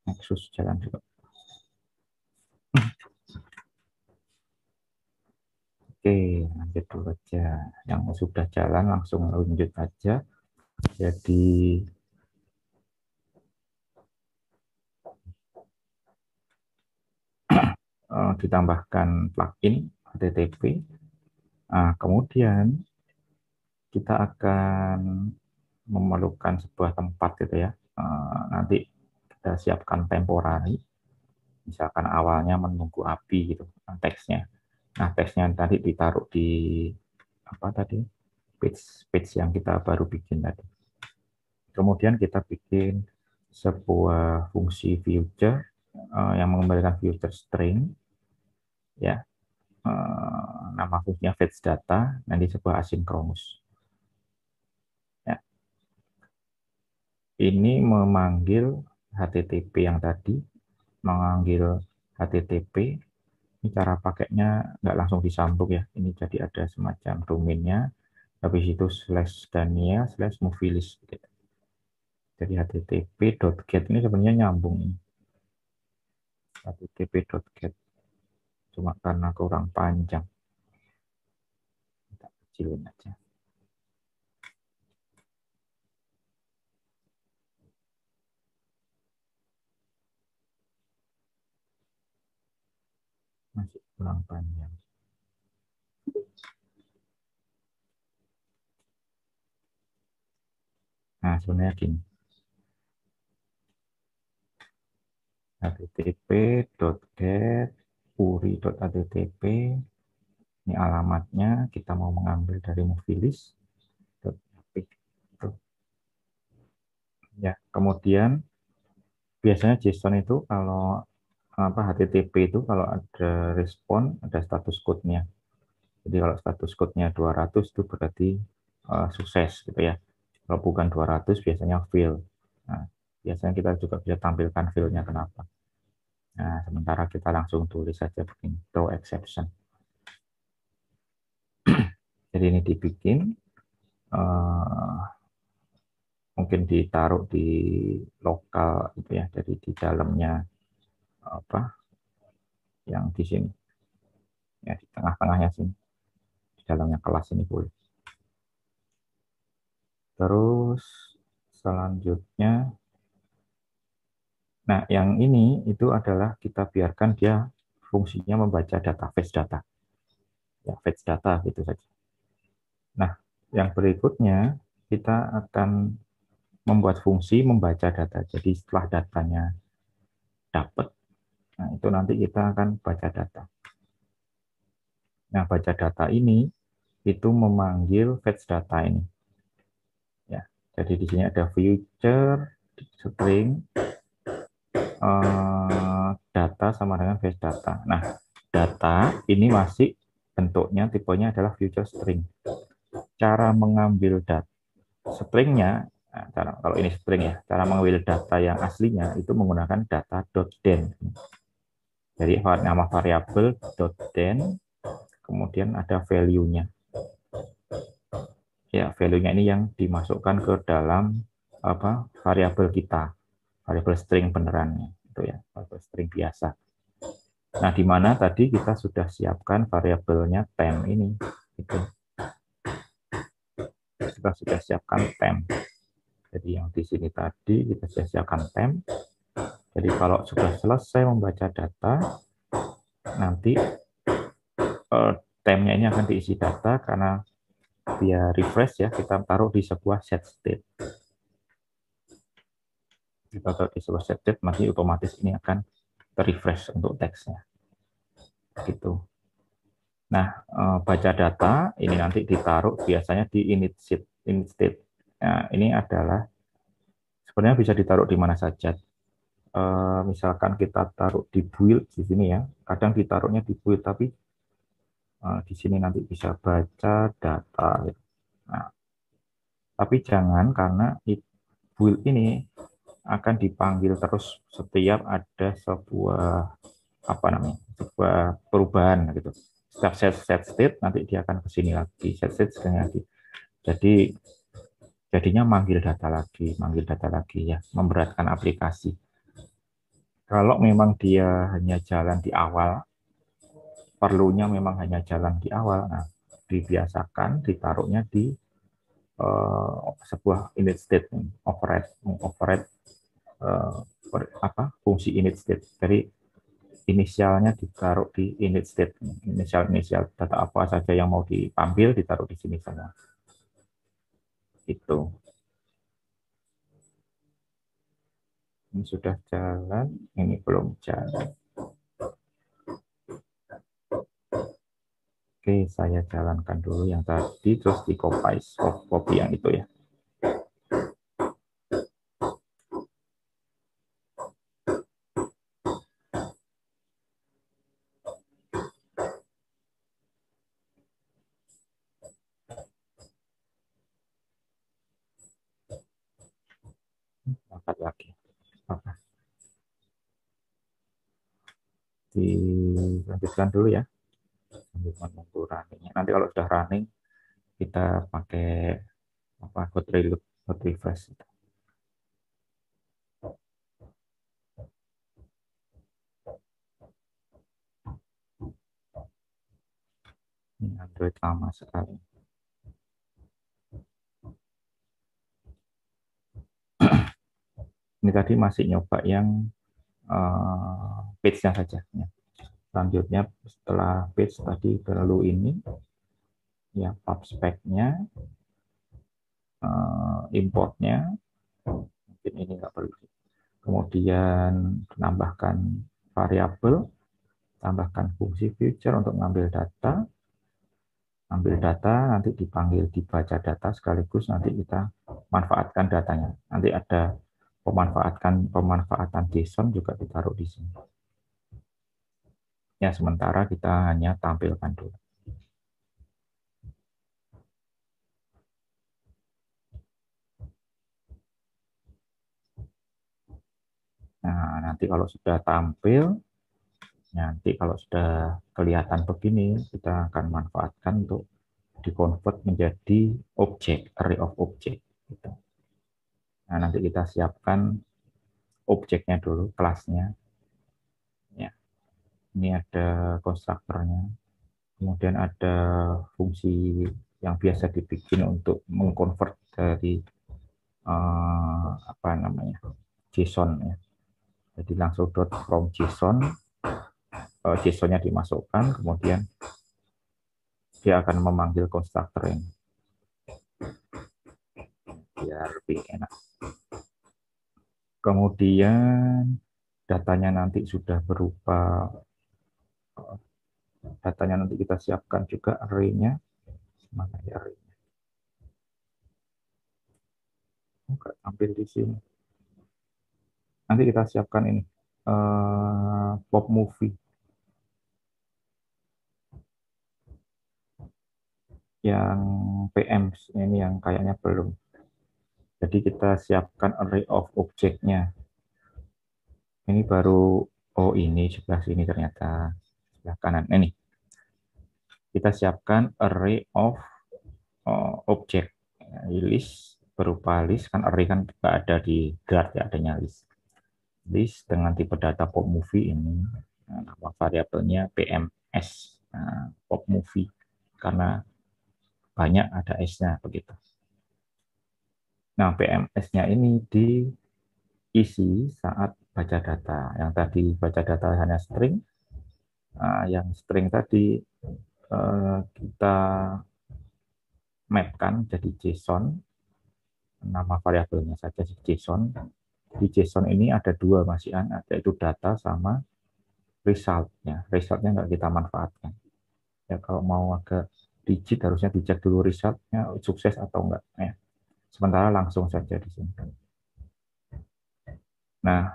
Nexus jalan juga. Oke, lanjut dulu aja. Yang sudah jalan langsung lanjut aja. Jadi eh, ditambahkan plugin HTTP. Nah, kemudian kita akan memerlukan sebuah tempat gitu ya. Eh, nanti kita siapkan temporari. Misalkan awalnya menunggu api gitu, teksnya. Nah, teksnya tadi ditaruh di apa tadi? page page yang kita baru bikin tadi. Kemudian kita bikin sebuah fungsi future uh, yang mengembalikan future string ya uh, nama fungsinya fetch data nanti sebuah asinkronus ini memanggil HTTP yang tadi, memanggil HTTP, ini cara pakainya nggak langsung disambung ya, ini jadi ada semacam domainnya, habis itu slash dania slash movie list. Gitu. Jadi http.get ini sebenarnya nyambung http.get cuma karena kurang panjang. Kita kecilin aja. masih kurang panjang. Nah, sebenarnya gini. http.get puri.http ini alamatnya kita mau mengambil dari movie ya kemudian biasanya JSON itu kalau apa HTTP itu kalau ada respon ada status code-nya. Jadi kalau status code-nya 200 itu berarti uh, sukses gitu ya. Kalau bukan 200 biasanya fail. Nah, biasanya kita juga bisa tampilkan fail-nya kenapa. Nah, sementara kita langsung tulis saja begini, throw exception. Jadi ini dibikin uh, mungkin ditaruh di lokal gitu ya. Jadi di dalamnya apa yang di sini. Ya di tengah-tengahnya sini. Di dalamnya kelas ini boleh. Terus selanjutnya nah yang ini itu adalah kita biarkan dia fungsinya membaca data fetch data. Ya fetch data gitu saja. Nah yang berikutnya kita akan membuat fungsi membaca data. Jadi setelah datanya dapat Nah, itu nanti kita akan baca data. Nah, baca data ini itu memanggil fetch data ini. Ya, jadi di sini ada future string uh, data sama dengan fetch data. Nah, data ini masih bentuknya tipenya adalah future string. Cara mengambil data stringnya, nah, kalau ini string ya, cara mengambil data yang aslinya itu menggunakan data.den. Jadi nama variabel .den kemudian ada value-nya. Ya, value-nya ini yang dimasukkan ke dalam apa variabel kita, variabel string benerannya itu ya, variabel string biasa. Nah, di mana tadi kita sudah siapkan variabelnya temp ini itu. Kita sudah siapkan temp. Jadi yang di sini tadi kita sudah siapkan temp jadi kalau sudah selesai membaca data, nanti uh, temnya ini akan diisi data karena via refresh ya, kita taruh di sebuah set state. Kita taruh di sebuah set state, nanti otomatis ini akan terrefresh untuk teksnya. Gitu. Nah, uh, baca data ini nanti ditaruh biasanya di init state. Init state. Nah, ini adalah sebenarnya bisa ditaruh di mana saja uh, misalkan kita taruh di build di sini ya, kadang ditaruhnya di build tapi uh, di sini nanti bisa baca data. Nah, tapi jangan karena build ini akan dipanggil terus setiap ada sebuah apa namanya sebuah perubahan gitu. Setiap set set state nanti dia akan ke sini lagi, set state sekali lagi. Jadi jadinya manggil data lagi, manggil data lagi ya, memberatkan aplikasi. Kalau memang dia hanya jalan di awal, perlunya memang hanya jalan di awal, nah dibiasakan ditaruhnya di uh, sebuah init state, operate, operate uh, apa fungsi init state. Jadi inisialnya ditaruh di init state, inisial inisial data apa saja yang mau diambil ditaruh di sini semua. itu. Ini sudah jalan, ini belum jalan. Oke, saya jalankan dulu yang tadi, terus di copy, copy yang itu ya. angkat lagi. Oke. Dilanjutkan dulu ya. Sambil menunggu runningnya. Nanti kalau sudah running, kita pakai apa hot reload, hot refresh. Ini Android lama sekali. ini tadi masih nyoba yang uh, page-nya saja. Ya. Selanjutnya setelah page tadi perlu ini, ya pub spec-nya, uh, importnya, mungkin ini nggak perlu. Kemudian menambahkan variabel, tambahkan fungsi future untuk mengambil data, ambil data, nanti dipanggil dibaca data sekaligus nanti kita manfaatkan datanya. Nanti ada pemanfaatan pemanfaatan JSON juga ditaruh di sini. Ya, sementara kita hanya tampilkan dulu. Nah, nanti kalau sudah tampil, nanti kalau sudah kelihatan begini, kita akan manfaatkan untuk dikonvert menjadi objek, array of object. Gitu. Nah, nanti kita siapkan objeknya dulu, kelasnya. Ya. Ini ada konstruktornya. Kemudian ada fungsi yang biasa dibikin untuk mengkonvert dari uh, apa namanya JSON ya. Jadi langsung dot from JSON, uh, JSON-nya dimasukkan, kemudian dia akan memanggil konstruktor ini biar lebih enak. Kemudian datanya nanti sudah berupa datanya nanti kita siapkan juga array-nya. Mana ya array-nya? Di sini. Nanti kita siapkan ini uh, pop movie. Yang PM ini yang kayaknya belum. Jadi kita siapkan array of objeknya. Ini baru, oh ini sebelah sini ternyata, sebelah kanan. Ini. Kita siapkan array of uh, objek. list berupa list, kan array kan tidak ada di guard ya, adanya list. List dengan tipe data pop movie ini, nah, nama variabelnya PMS, nah, pop movie, karena banyak ada S-nya begitu. Nah, PMS-nya ini diisi saat baca data. Yang tadi baca data hanya string, nah, yang string tadi eh, kita mapkan jadi JSON, nama variabelnya saja JSON. Di JSON ini ada dua masihan, yaitu data sama resultnya. Resultnya nggak kita manfaatkan. Ya kalau mau agak digit harusnya dicek dulu resultnya sukses atau enggak. Ya. Sementara langsung saja di sini. Nah,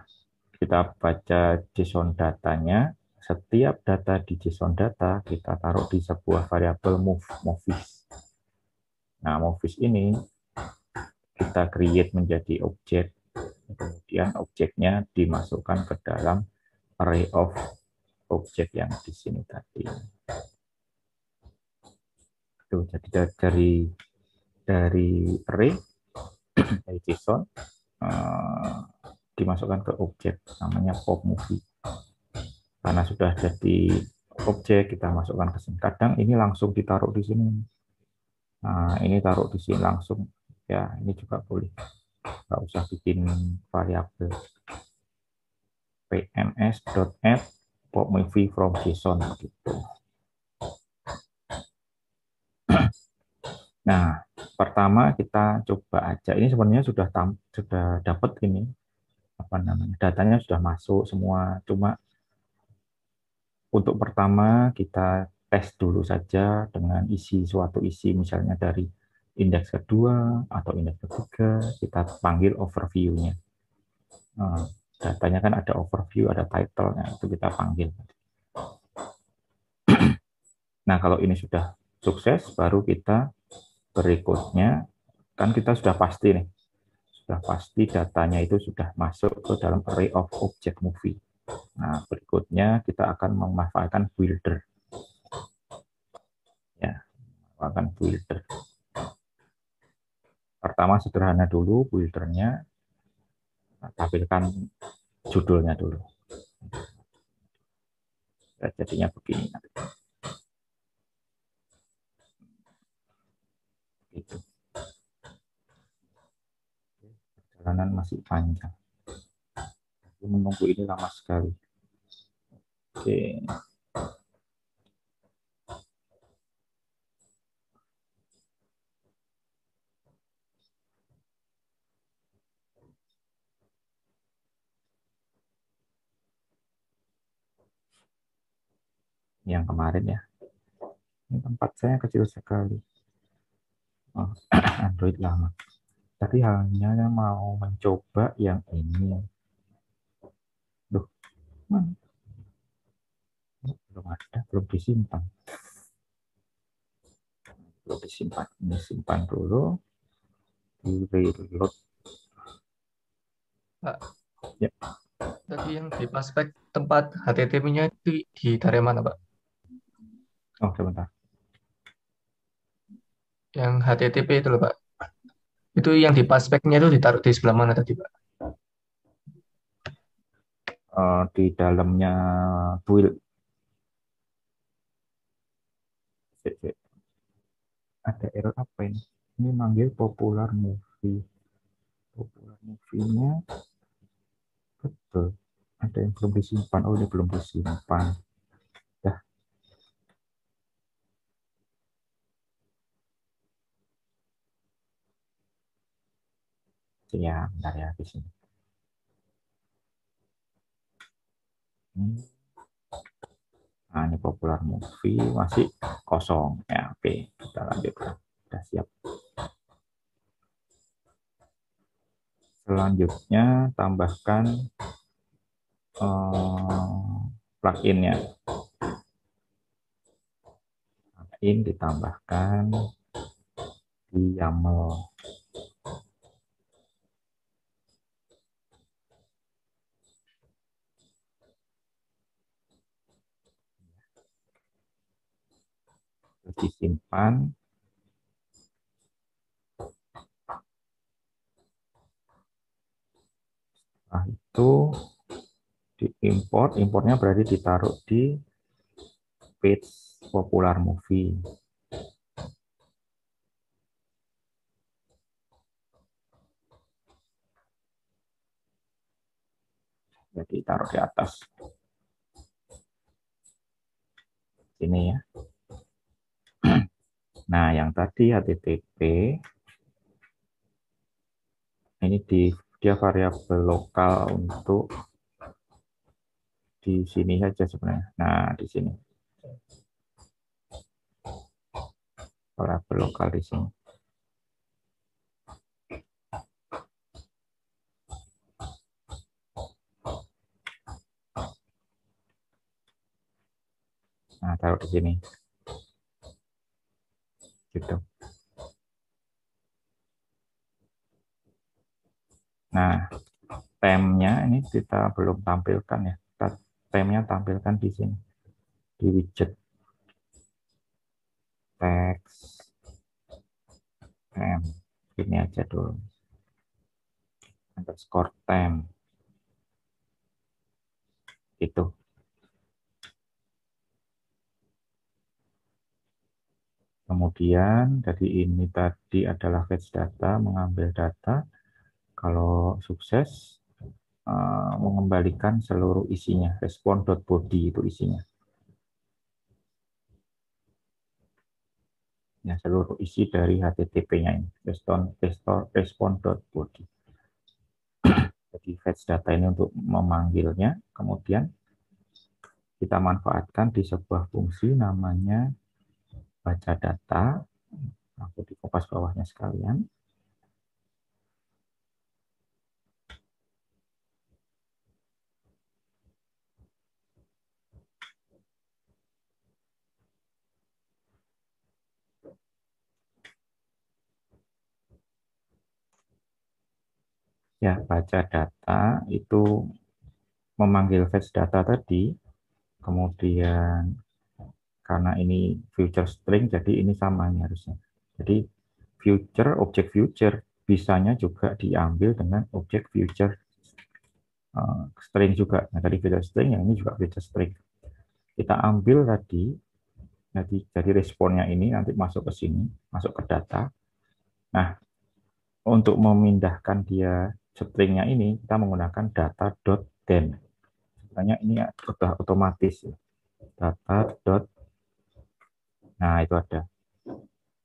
kita baca JSON datanya. Setiap data di JSON data kita taruh di sebuah variabel move, movies. Nah, movies ini kita create menjadi objek. Kemudian objeknya dimasukkan ke dalam array of objek yang di sini tadi. Tuh, jadi dari dari array dari JSON uh, dimasukkan ke objek namanya pop movie. Karena sudah jadi objek kita masukkan ke sini. Kadang ini langsung ditaruh di sini. Nah, ini taruh di sini langsung. Ya, ini juga boleh. Nggak usah bikin variabel. pms.add pop movie from JSON gitu. Nah, pertama kita coba aja. Ini sebenarnya sudah tam, sudah dapat ini apa namanya datanya sudah masuk semua. Cuma untuk pertama kita tes dulu saja dengan isi suatu isi misalnya dari indeks kedua atau indeks ketiga kita panggil overview-nya. Nah, datanya kan ada overview, ada title-nya itu kita panggil. Nah kalau ini sudah sukses, baru kita berikutnya kan kita sudah pasti nih, sudah pasti datanya itu sudah masuk ke dalam array of object movie. Nah berikutnya kita akan memanfaatkan builder. Ya, memanfaatkan builder. Pertama sederhana dulu buildernya, nah, tampilkan judulnya dulu. Ya, jadinya begini. Itu. Perjalanan masih panjang. Menunggu ini lama sekali. Oke. Yang kemarin ya. Ini tempat saya kecil sekali. Android lama. Tapi hanya mau mencoba yang ini. Duh, mana? Belum ada, belum disimpan. Belum disimpan. Ini simpan dulu. Di reload. Pak. Ya. Tadi yang di paspek tempat HTTP-nya itu ditaruh mana, Pak? Oh, sebentar. Yang HTTP itu loh, Pak. Itu yang di paspeknya itu ditaruh di sebelah mana tadi, Pak? Uh, di dalamnya build. Ada error apa ini? Ini manggil popular movie. Popular movie-nya betul. Ada yang belum disimpan. Oh, ini belum disimpan. Ya, bentar ya di sini. Nah, ini popular movie masih kosong. Ya, oke, kita lanjutkan. Sudah siap. Selanjutnya tambahkan uh, pluginnya. Plugin ditambahkan di YAML. Disimpan Nah, itu diimport, importnya berarti ditaruh di page popular movie. Jadi taruh di atas. Ini ya. Nah, yang tadi HTTP ini di dia variabel lokal untuk di sini saja sebenarnya. Nah, di sini. Variabel lokal di sini. Nah, taruh di sini. Gitu. Nah, temnya ini kita belum tampilkan ya. Kita temnya tampilkan di sini. Di widget. Teks. Tem. Ini aja dulu. Underscore tem. Itu. Kemudian dari ini tadi adalah fetch data, mengambil data. Kalau sukses, uh, mengembalikan seluruh isinya, respon.body itu isinya. ya seluruh isi dari HTTP-nya ini respon respon.body. Jadi fetch data ini untuk memanggilnya, kemudian kita manfaatkan di sebuah fungsi namanya baca data. Aku di kopas bawahnya sekalian. ya baca data itu memanggil fetch data tadi kemudian karena ini future string jadi ini sama ini harusnya jadi future objek future bisanya juga diambil dengan objek future uh, string juga nah tadi future string yang ini juga future string kita ambil tadi jadi jadi responnya ini nanti masuk ke sini masuk ke data nah untuk memindahkan dia stringnya ini kita menggunakan data.den. Sebenarnya ini sudah otomatis data. Nah, itu ada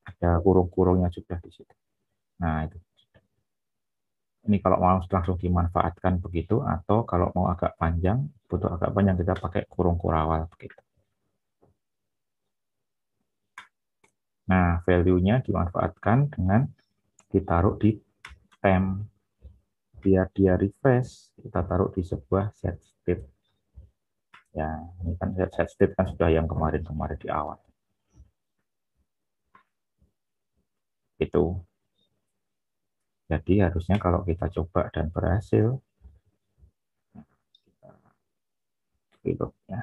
ada kurung-kurungnya sudah di situ. Nah, itu. Ini kalau mau langsung dimanfaatkan begitu atau kalau mau agak panjang, butuh agak panjang kita pakai kurung kurawal begitu. Nah, value-nya dimanfaatkan dengan ditaruh di temp biar dia refresh kita taruh di sebuah set state ya ini kan set, state kan sudah yang kemarin-kemarin di awal itu. Jadi harusnya kalau kita coba dan berhasil kita ya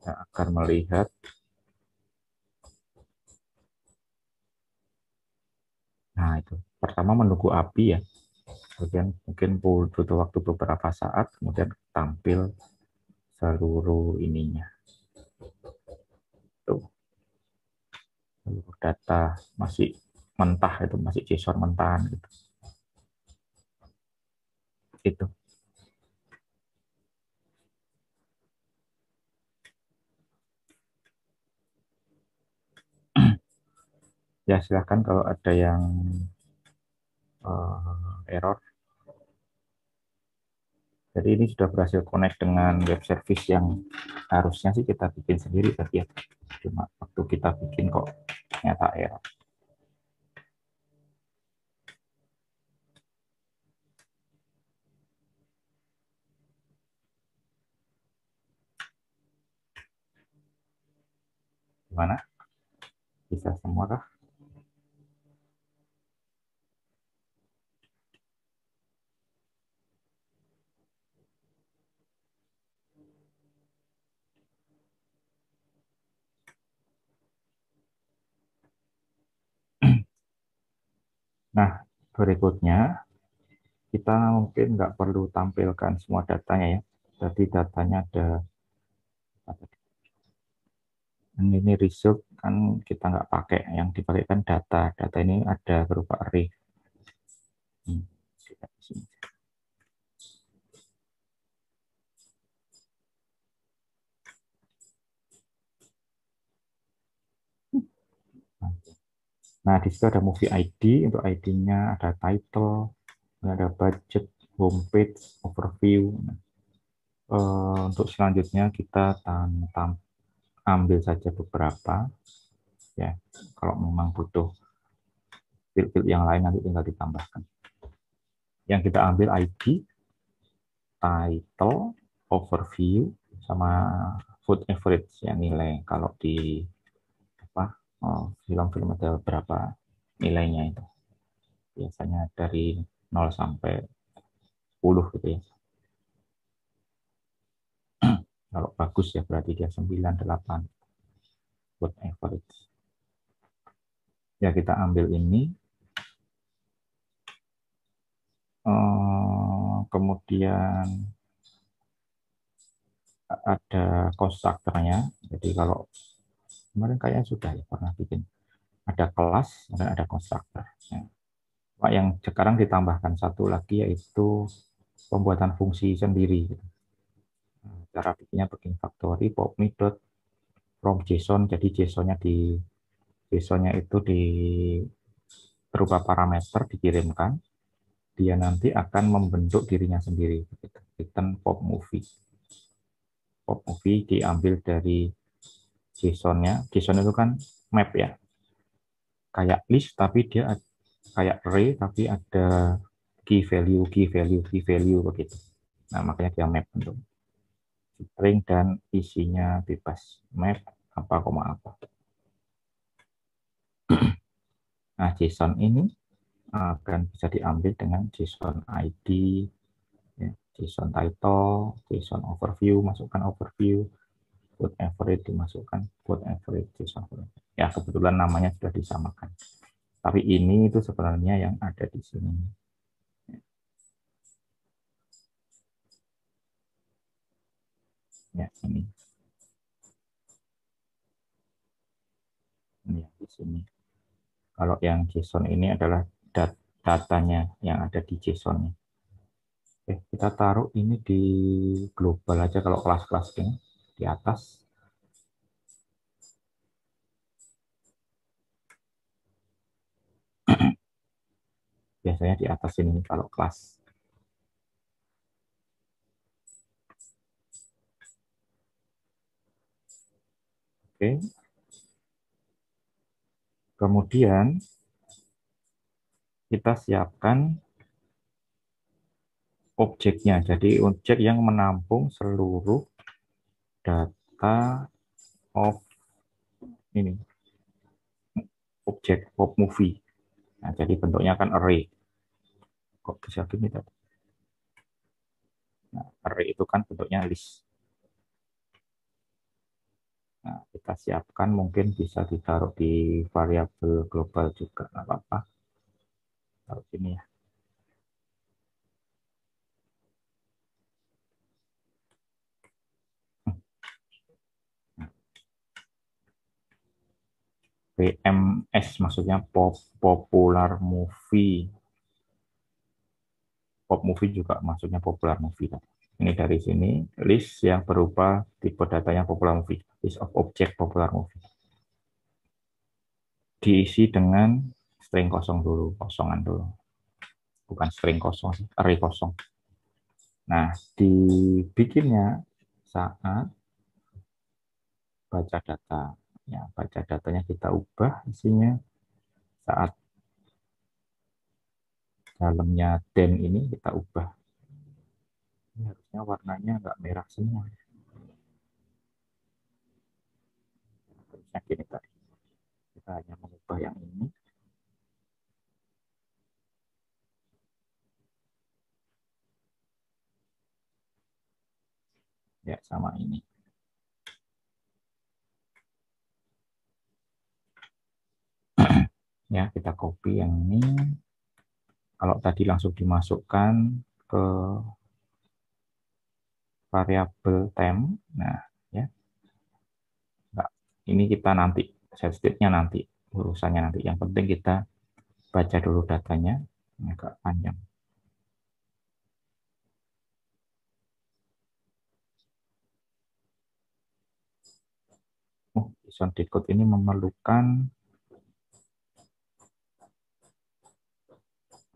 kita akan melihat nah itu. Pertama menunggu api ya. Kemudian mungkin butuh waktu beberapa saat kemudian tampil seluruh ininya. Tuh. Seluruh data masih mentah itu masih JSON mentahan gitu. Itu ya silahkan kalau ada yang uh, error. Jadi ini sudah berhasil connect dengan web service yang harusnya sih kita bikin sendiri tapi ya cuma waktu kita bikin kok ternyata error. Gimana? Bisa semua kah? Nah, berikutnya kita mungkin nggak perlu tampilkan semua datanya ya. Jadi datanya ada ini result kan kita nggak pakai, yang dipakai kan data. Data ini ada berupa array. Hmm. Nah, di situ ada movie ID, untuk ID-nya ada title, ada budget, homepage, overview. Nah, untuk selanjutnya kita tam, ambil saja beberapa, ya. Kalau memang butuh field-field yang lain nanti tinggal ditambahkan. Yang kita ambil ID, title, overview, sama food average ya nilai. Kalau di film-film ada berapa nilainya itu. Biasanya dari 0 sampai 10 gitu ya. Kalau bagus ya berarti dia 9, 8 buat average. Ya kita ambil ini. Uh, kemudian ada konstruktornya. Jadi kalau kemarin kayaknya sudah ya pernah bikin ada kelas dan ada konstruktor. Ya. Pak yang sekarang ditambahkan satu lagi yaitu pembuatan fungsi sendiri. Cara bikinnya bikin factory pop dot from JSON. Jadi JSON-nya di JSON-nya itu di berupa parameter dikirimkan. Dia nanti akan membentuk dirinya sendiri. Return pop movie pop movie diambil dari JSON-nya. JSON itu kan map ya. Kayak list tapi dia kayak array tapi ada key value, key value, key value begitu. Nah, makanya dia map untuk string dan isinya bebas. Map apa koma apa. Nah, JSON ini akan bisa diambil dengan JSON ID, JSON title, JSON overview, masukkan overview, food average dimasukkan food average JSON. Ya, kebetulan namanya sudah disamakan. Tapi ini itu sebenarnya yang ada di sini. Ya, ini. Ini di sini. Kalau yang JSON ini adalah dat datanya yang ada di JSON-nya. Oke, kita taruh ini di global aja kalau kelas-kelas ini di atas. Biasanya di atas ini kalau kelas. Oke. Kemudian kita siapkan objeknya. Jadi objek yang menampung seluruh data of ini objek pop movie. Nah, jadi bentuknya kan array. Kok bisa gini tadi? Nah, array itu kan bentuknya list. Nah, kita siapkan mungkin bisa ditaruh di variabel global juga, nggak apa-apa. Taruh sini ya. PMS maksudnya pop popular movie. Pop movie juga maksudnya popular movie. Ini dari sini list yang berupa tipe data yang popular movie, list of object popular movie. Diisi dengan string kosong dulu, kosongan dulu. Bukan string kosong, array kosong. Nah, dibikinnya saat baca data ya baca datanya kita ubah isinya. Saat dalamnya den ini kita ubah. Ini harusnya warnanya nggak merah semua. Harusnya gini tadi. Kita hanya mengubah yang ini. Ya sama ini ya kita copy yang ini. Kalau tadi langsung dimasukkan ke variabel temp nah ya. Enggak. ini kita nanti set state-nya nanti urusannya nanti. Yang penting kita baca dulu datanya. Agak panjang. Oh, ini memerlukan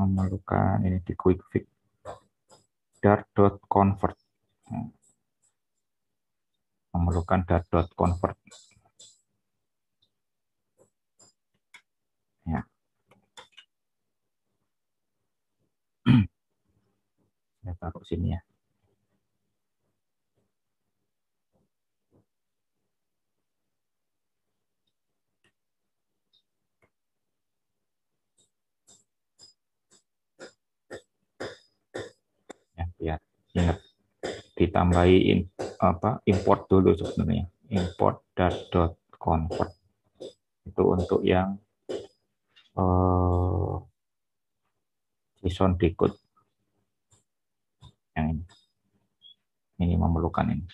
memerlukan ini di quick fix. Dart.convert memerlukan dart.convert ya. Saya taruh sini ya ya. Ingat ditambahi apa import dulu sebenarnya. Import dot convert. Itu untuk yang eh, JSON decode yang ini. Ini memerlukan ini.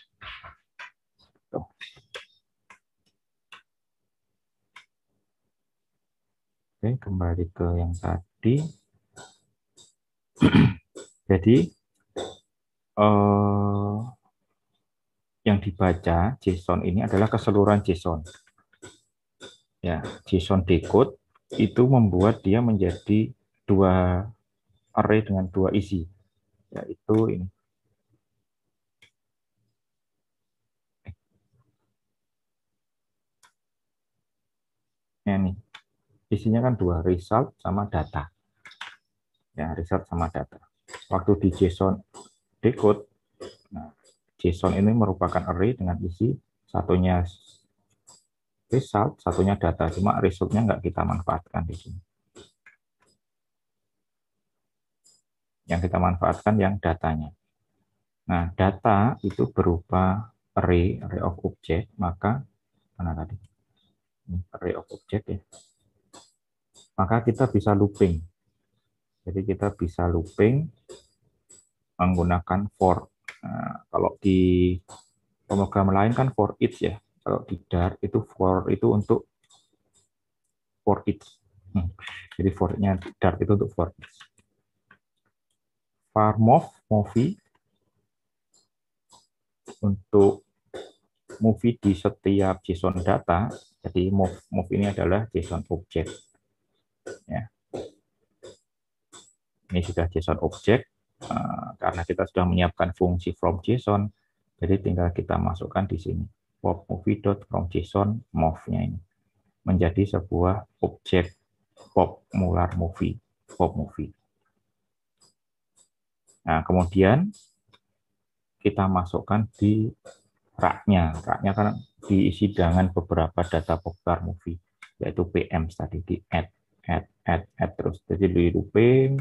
Tuh. oke kembali ke yang tadi. Jadi eh, yang dibaca JSON ini adalah keseluruhan JSON. Ya, JSON decode itu membuat dia menjadi dua array dengan dua isi, yaitu ini. Ya, ini isinya kan dua result sama data. Ya, result sama data. Waktu di JSON decode, nah, JSON ini merupakan array dengan isi satunya result, satunya data. Cuma resultnya nggak kita manfaatkan di sini. Yang kita manfaatkan yang datanya. Nah, data itu berupa array, array of object, maka mana tadi? Array of object ya. Maka kita bisa looping. Jadi kita bisa looping menggunakan for Nah, kalau di pemrograman lain kan for each ya. Kalau di Dart itu for itu untuk for each. Hmm. Jadi for-nya Dart itu untuk for each. Farmov, movie untuk movie di setiap JSON data. Jadi move, move ini adalah JSON object. Ya. Ini sudah JSON object Eh, karena kita sudah menyiapkan fungsi from JSON, jadi tinggal kita masukkan di sini pop movie from JSON move-nya ini menjadi sebuah objek pop mular movie pop movie. Nah, kemudian kita masukkan di rak-nya. Rak-nya kan diisi dengan beberapa data popular movie, yaitu PM tadi di add, add, add, add terus. Jadi di looping,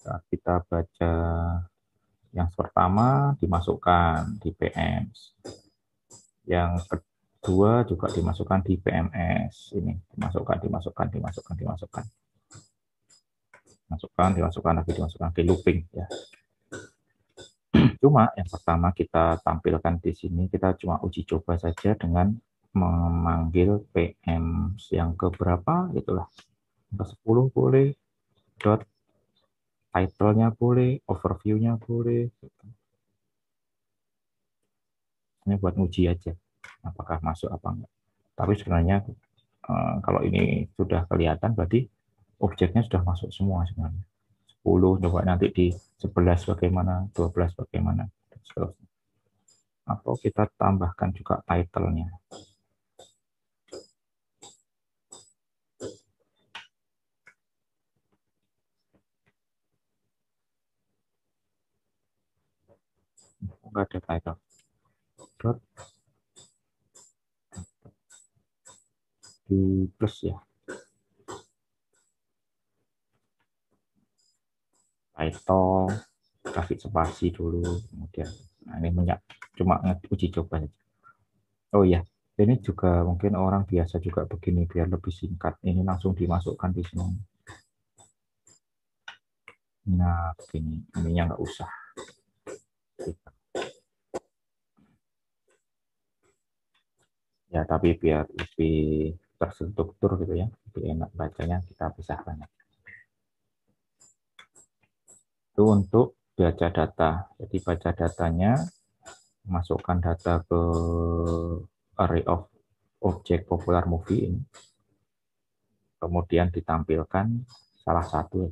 saat kita baca yang pertama dimasukkan di PMS. Yang kedua juga dimasukkan di PMS. Ini dimasukkan, dimasukkan, dimasukkan, dimasukkan. Masukkan, dimasukkan lagi, dimasukkan ke looping ya. Cuma yang pertama kita tampilkan di sini kita cuma uji coba saja dengan memanggil PM yang keberapa itulah. Ke 10 boleh dot title-nya boleh, overview-nya boleh. Ini buat nguji aja, apakah masuk apa enggak. Tapi sebenarnya eh, kalau ini sudah kelihatan, berarti objeknya sudah masuk semua sebenarnya. 10, coba nanti di 11 bagaimana, 12 bagaimana, seterusnya. Atau kita tambahkan juga title-nya. Nggak ada title. Dot. Di plus ya. Title. Grafik spasi dulu kemudian. Nah ini banyak cuma uji coba saja. Oh ya ini juga mungkin orang biasa juga begini biar lebih singkat. Ini langsung dimasukkan di sini. Nah begini. Ininya nggak usah ya tapi biar lebih terstruktur gitu ya lebih enak bacanya kita pisahkan itu untuk baca data. Jadi baca datanya masukkan data ke array of object popular movie ini. Kemudian ditampilkan salah satu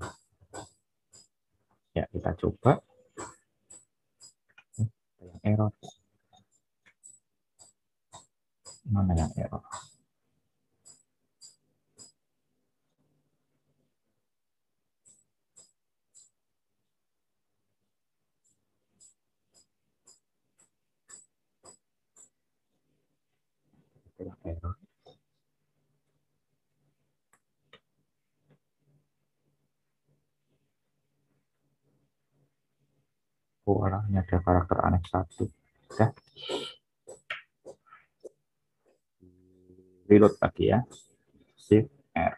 ya kita coba. Error mana yang error? Oh arahnya ada karakter aneh satu ya reload lagi ya. Shift R.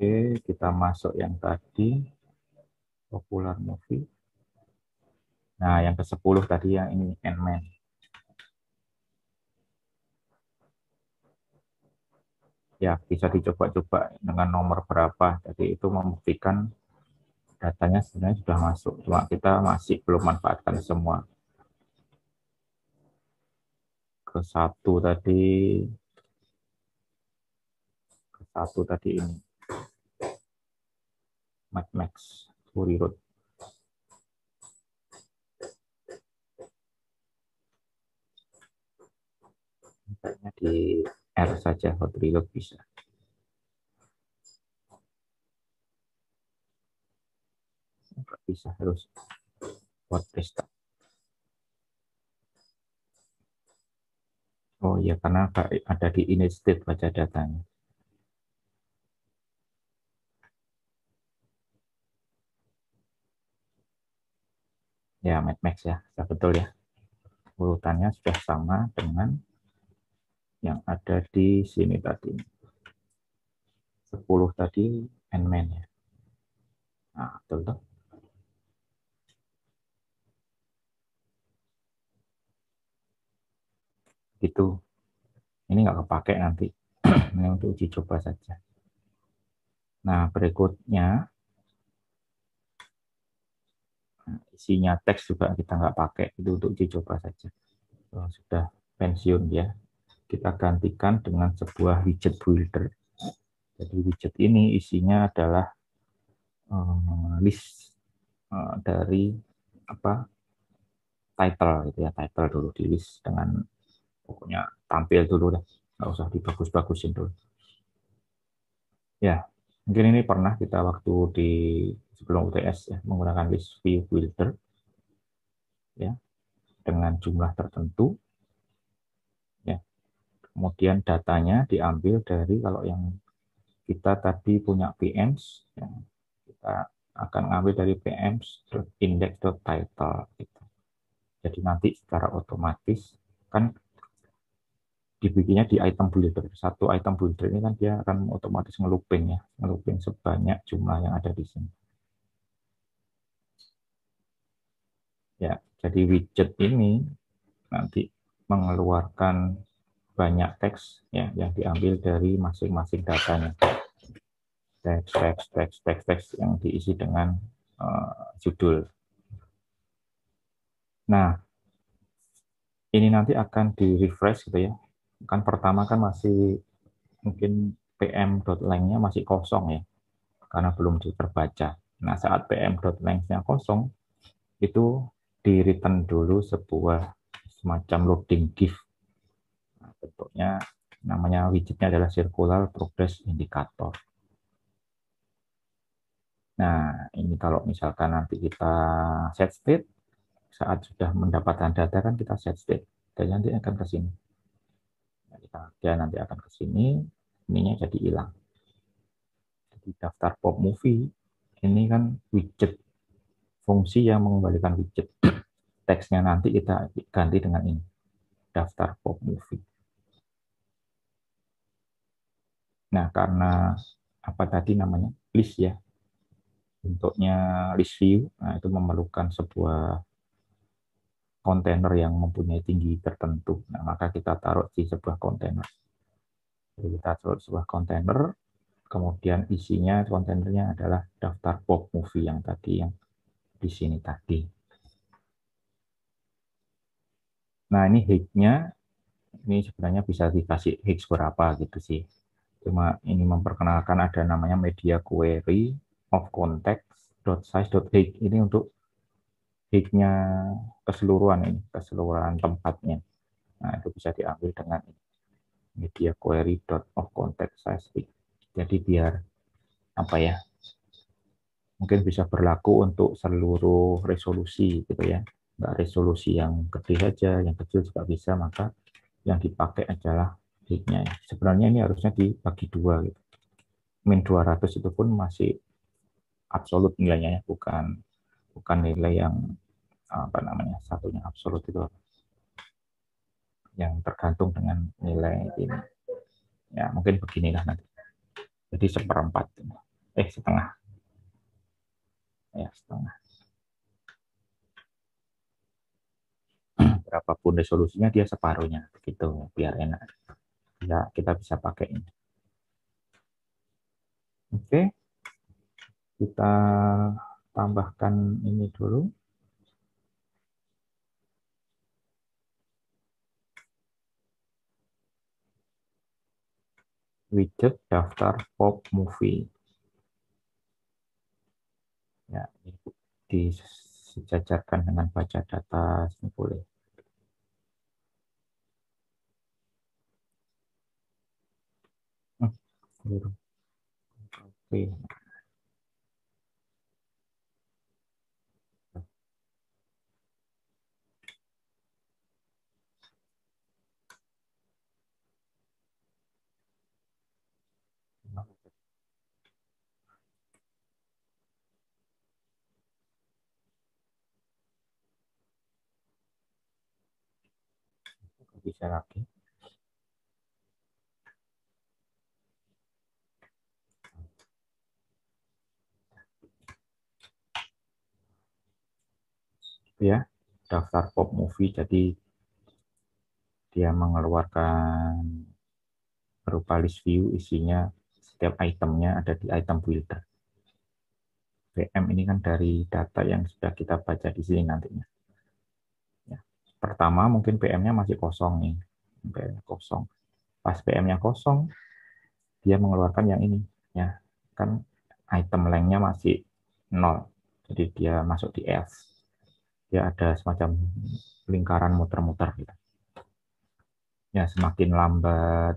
Oke, kita masuk yang tadi. popular movie. Nah, yang ke-10 tadi yang ini Ant-Man. Ya, bisa dicoba-coba dengan nomor berapa. Jadi itu membuktikan datanya sebenarnya sudah masuk. Cuma kita masih belum manfaatkan semua. Ke satu tadi, ke satu tadi ini. Mad Max, Fury Road. Kayaknya di R saja Hot Reload bisa. Bisa harus pesta. Oh iya karena ada di init state baca datanya. Ya, Mad Max ya, sudah betul ya. Urutannya sudah sama dengan yang ada di sini tadi. 10 tadi Ant-Man ya. Nah, betul tuh. Gitu. Ini nggak kepake nanti. Ini untuk uji coba saja. Nah, berikutnya isinya teks juga kita nggak pakai itu untuk uji coba saja. Sudah pensiun ya. Kita gantikan dengan sebuah widget builder. Jadi widget ini isinya adalah uh, list uh, dari apa title gitu ya title dulu di list dengan pokoknya tampil dulu deh nggak usah dibagus-bagusin dulu ya mungkin ini pernah kita waktu di sebelum UTS ya menggunakan list view builder ya dengan jumlah tertentu kemudian datanya diambil dari kalau yang kita tadi punya PMs ya, kita akan ngambil dari PMs index.title gitu. Jadi nanti secara otomatis kan dibikinnya di item builder. Satu item builder ini kan dia akan otomatis ngeluping ya, ngeluping sebanyak jumlah yang ada di sini. Ya, jadi widget ini nanti mengeluarkan banyak teks ya yang diambil dari masing-masing datanya teks teks teks teks teks yang diisi dengan uh, judul. Nah, ini nanti akan di refresh gitu ya. Kan pertama kan masih mungkin pm.length-nya masih kosong ya, karena belum terbaca. Nah, saat pm.length-nya kosong, itu di return dulu sebuah semacam loading GIF. Nah, bentuknya namanya widgetnya adalah circular progress indicator. Nah, ini kalau misalkan nanti kita set state, saat sudah mendapatkan data kan kita set state, dan nanti akan ke sini. Nah, dia nanti akan ke sini, ininya jadi hilang. Jadi daftar pop movie ini kan widget fungsi yang mengembalikan widget. Teksnya nanti kita ganti dengan ini, daftar pop movie. Nah, karena apa tadi namanya list ya, bentuknya list view, nah itu memerlukan sebuah kontainer yang mempunyai tinggi tertentu. Nah, maka kita taruh di sebuah kontainer. Jadi kita taruh sebuah kontainer, kemudian isinya kontainernya adalah daftar pop movie yang tadi yang di sini tadi. Nah, ini height-nya ini sebenarnya bisa dikasih height berapa gitu sih. Cuma ini memperkenalkan ada namanya media query of context.size.height ini untuk height-nya keseluruhan ini, keseluruhan tempatnya. Nah, itu bisa diambil dengan media query of context size height. Jadi biar apa ya? Mungkin bisa berlaku untuk seluruh resolusi gitu ya. Enggak resolusi yang gede saja, yang kecil juga bisa, maka yang dipakai adalah height-nya. Sebenarnya ini harusnya dibagi dua gitu. Min 200 itu pun masih absolut nilainya ya, bukan bukan nilai yang apa namanya satunya absolut itu yang tergantung dengan nilai ini ya mungkin beginilah nanti jadi seperempat eh setengah ya setengah. Berapapun resolusinya dia separuhnya, begitu biar enak. Ya kita bisa pakai ini. Oke, kita tambahkan ini dulu. widget daftar pop movie. Ya, disejajarkan dengan baca data boleh. Hmm, Oke. bisa lagi. Ya, daftar pop movie jadi dia mengeluarkan berupa list view isinya setiap itemnya ada di item builder. PM ini kan dari data yang sudah kita baca di sini nantinya pertama mungkin PM-nya masih kosong nih. PM kosong. Pas PM-nya kosong, dia mengeluarkan yang ini. ya Kan item length-nya masih nol. Jadi dia masuk di F. Dia ada semacam lingkaran muter-muter. Gitu. Ya, semakin lambat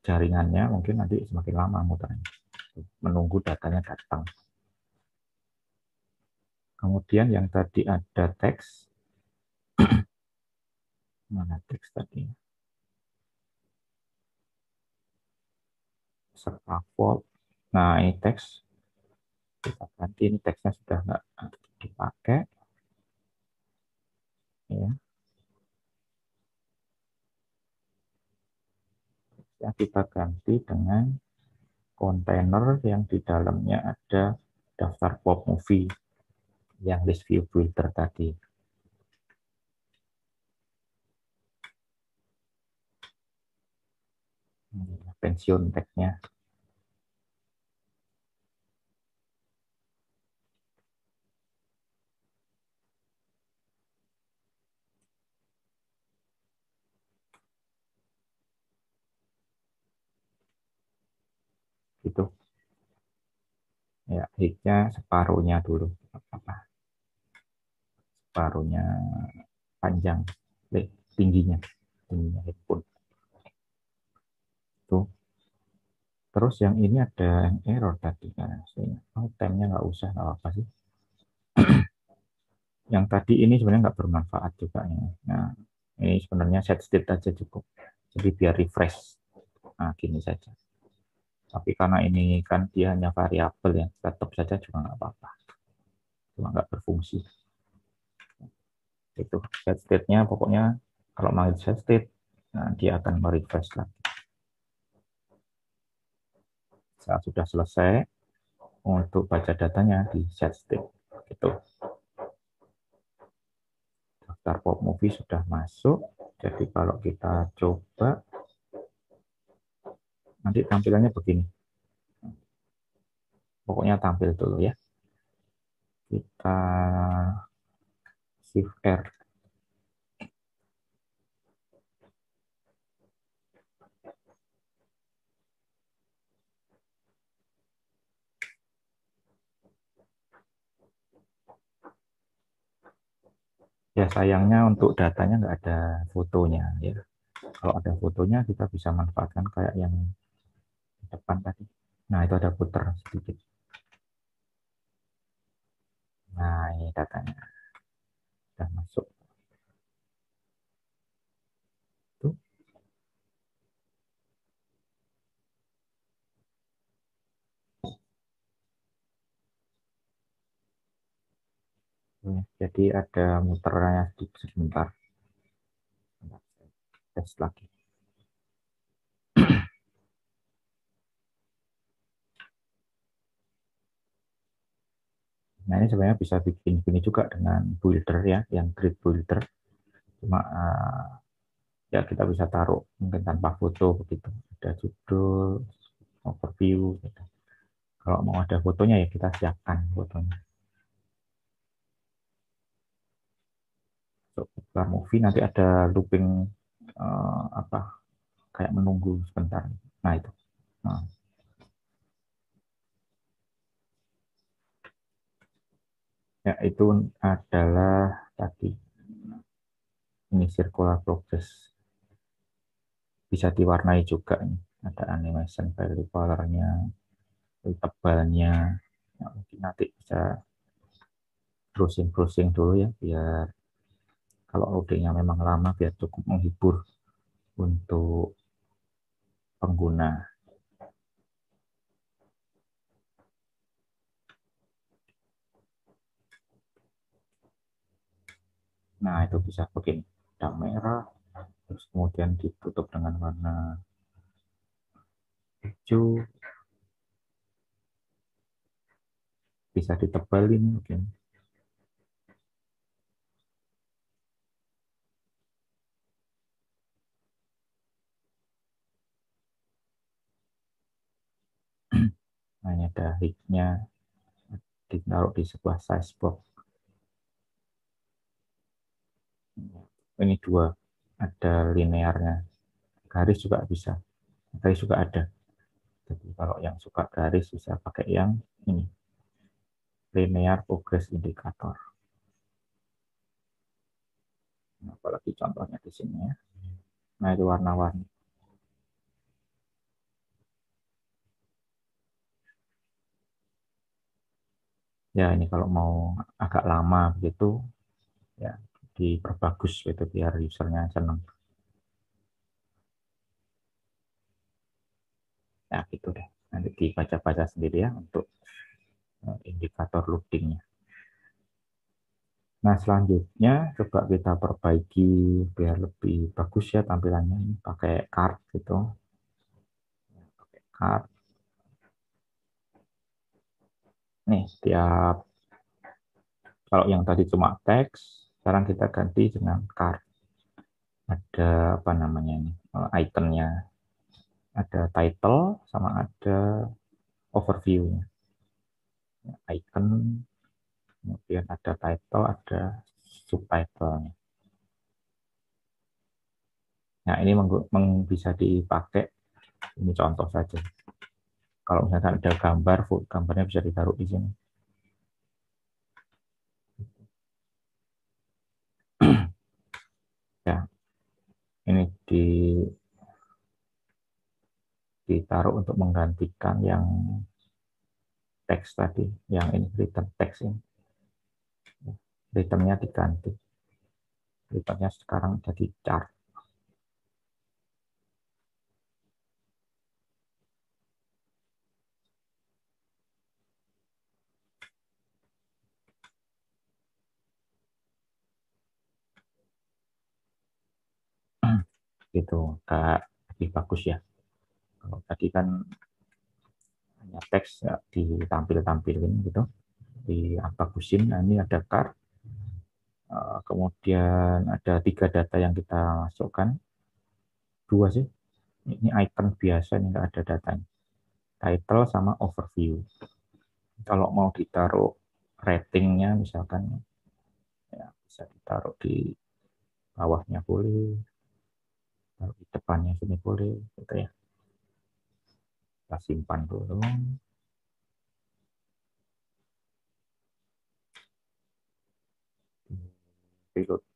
jaringannya, mungkin nanti semakin lama muternya. Menunggu datanya datang. Kemudian yang tadi ada teks, mana teks tadi scaffold nah ini teks kita ganti ini teksnya sudah nggak dipakai ya ya kita ganti dengan kontainer yang di dalamnya ada daftar pop movie yang list view builder tadi pensiun teksnya. Gitu. Ya, hitnya separuhnya dulu. Apa? Separuhnya panjang, tingginya, tingginya headphone. Tuh. Terus yang ini ada yang error tadi kan. Oh, time-nya nggak usah, nggak apa sih. yang tadi ini sebenarnya nggak bermanfaat juga ya. Nah, ini sebenarnya set state aja cukup. Jadi biar refresh. Nah, gini saja. Tapi karena ini kan dia hanya variabel ya, tetap saja juga nggak apa-apa. Cuma nggak berfungsi. Itu set state-nya pokoknya kalau mau set state, nah dia akan merefresh lagi saat sudah selesai untuk baca datanya di set state gitu daftar pop movie sudah masuk jadi kalau kita coba nanti tampilannya begini. Pokoknya tampil dulu ya. Kita shift R. Ya sayangnya untuk datanya nggak ada fotonya ya. Kalau ada fotonya kita bisa manfaatkan kayak yang depan tadi. Nah itu ada puter sedikit. Nah ini datanya. Sudah masuk. Tuh. Jadi ada muternya sedikit sebentar. Tes lagi Nah ini sebenarnya bisa bikin gini juga dengan builder ya, yang grid builder. Cuma uh, ya kita bisa taruh mungkin tanpa foto begitu. Ada judul, overview. Gitu. Kalau mau ada fotonya ya kita siapkan fotonya. Untuk so, movie nanti ada looping uh, apa kayak menunggu sebentar. Nah itu. Nah. Ya itu adalah tadi. Ini circular progress. Bisa diwarnai juga nih ada animation value colornya tebalnya. Ya, mungkin nanti bisa browsing browsing dulu ya biar kalau loadingnya memang lama biar cukup menghibur untuk pengguna Nah, itu bisa begini. Ada merah, terus kemudian ditutup dengan warna hijau. Bisa ditebalin mungkin. Nah, ini ada hitnya ditaruh di sebuah size box ini dua ada linearnya. Garis juga bisa garis juga ada. Jadi kalau yang suka garis bisa pakai yang ini linear progress indicator. Nah, apalagi contohnya di sini ya. Nah itu warna-warni. Ya ini kalau mau agak lama begitu ya diperbagus gitu biar usernya senang ya gitu deh. Nanti dibaca-baca sendiri ya untuk eh, indikator loadingnya. Nah selanjutnya coba kita perbaiki biar lebih bagus ya tampilannya. Ini pakai card gitu. Pakai card. Nih tiap kalau yang tadi cuma teks sekarang kita ganti dengan card. Ada apa namanya ini? Eh, itemnya. Ada title sama ada overview. Icon, kemudian ada title, ada subtitle. Nah, ini bisa dipakai. Ini contoh saja. Kalau misalkan ada gambar, gambarnya bisa ditaruh di sini. Ini di ditaruh untuk menggantikan yang teks tadi, yang ini return teks ini. Returnnya diganti. Returnnya sekarang jadi chart. Gitu kak. Lebih bagus ya. Kalau tadi kan hanya teks ya, ditampil-tampilin gitu di bagusin nah ini ada card. Uh, kemudian ada tiga data yang kita masukkan. Dua sih. Ini icon biasa ini enggak ada datanya. Title sama overview. Kalau mau ditaruh ratingnya misalkan ya bisa ditaruh di bawahnya boleh Taruh di depannya sini boleh, gitu ya. Kita simpan dulu. Pilot.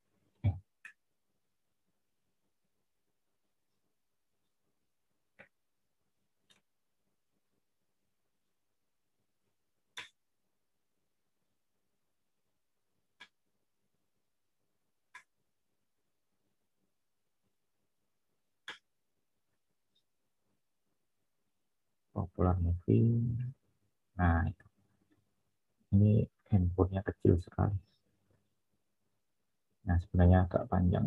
Popular movie nah itu ini handphonenya kecil sekali nah sebenarnya agak panjang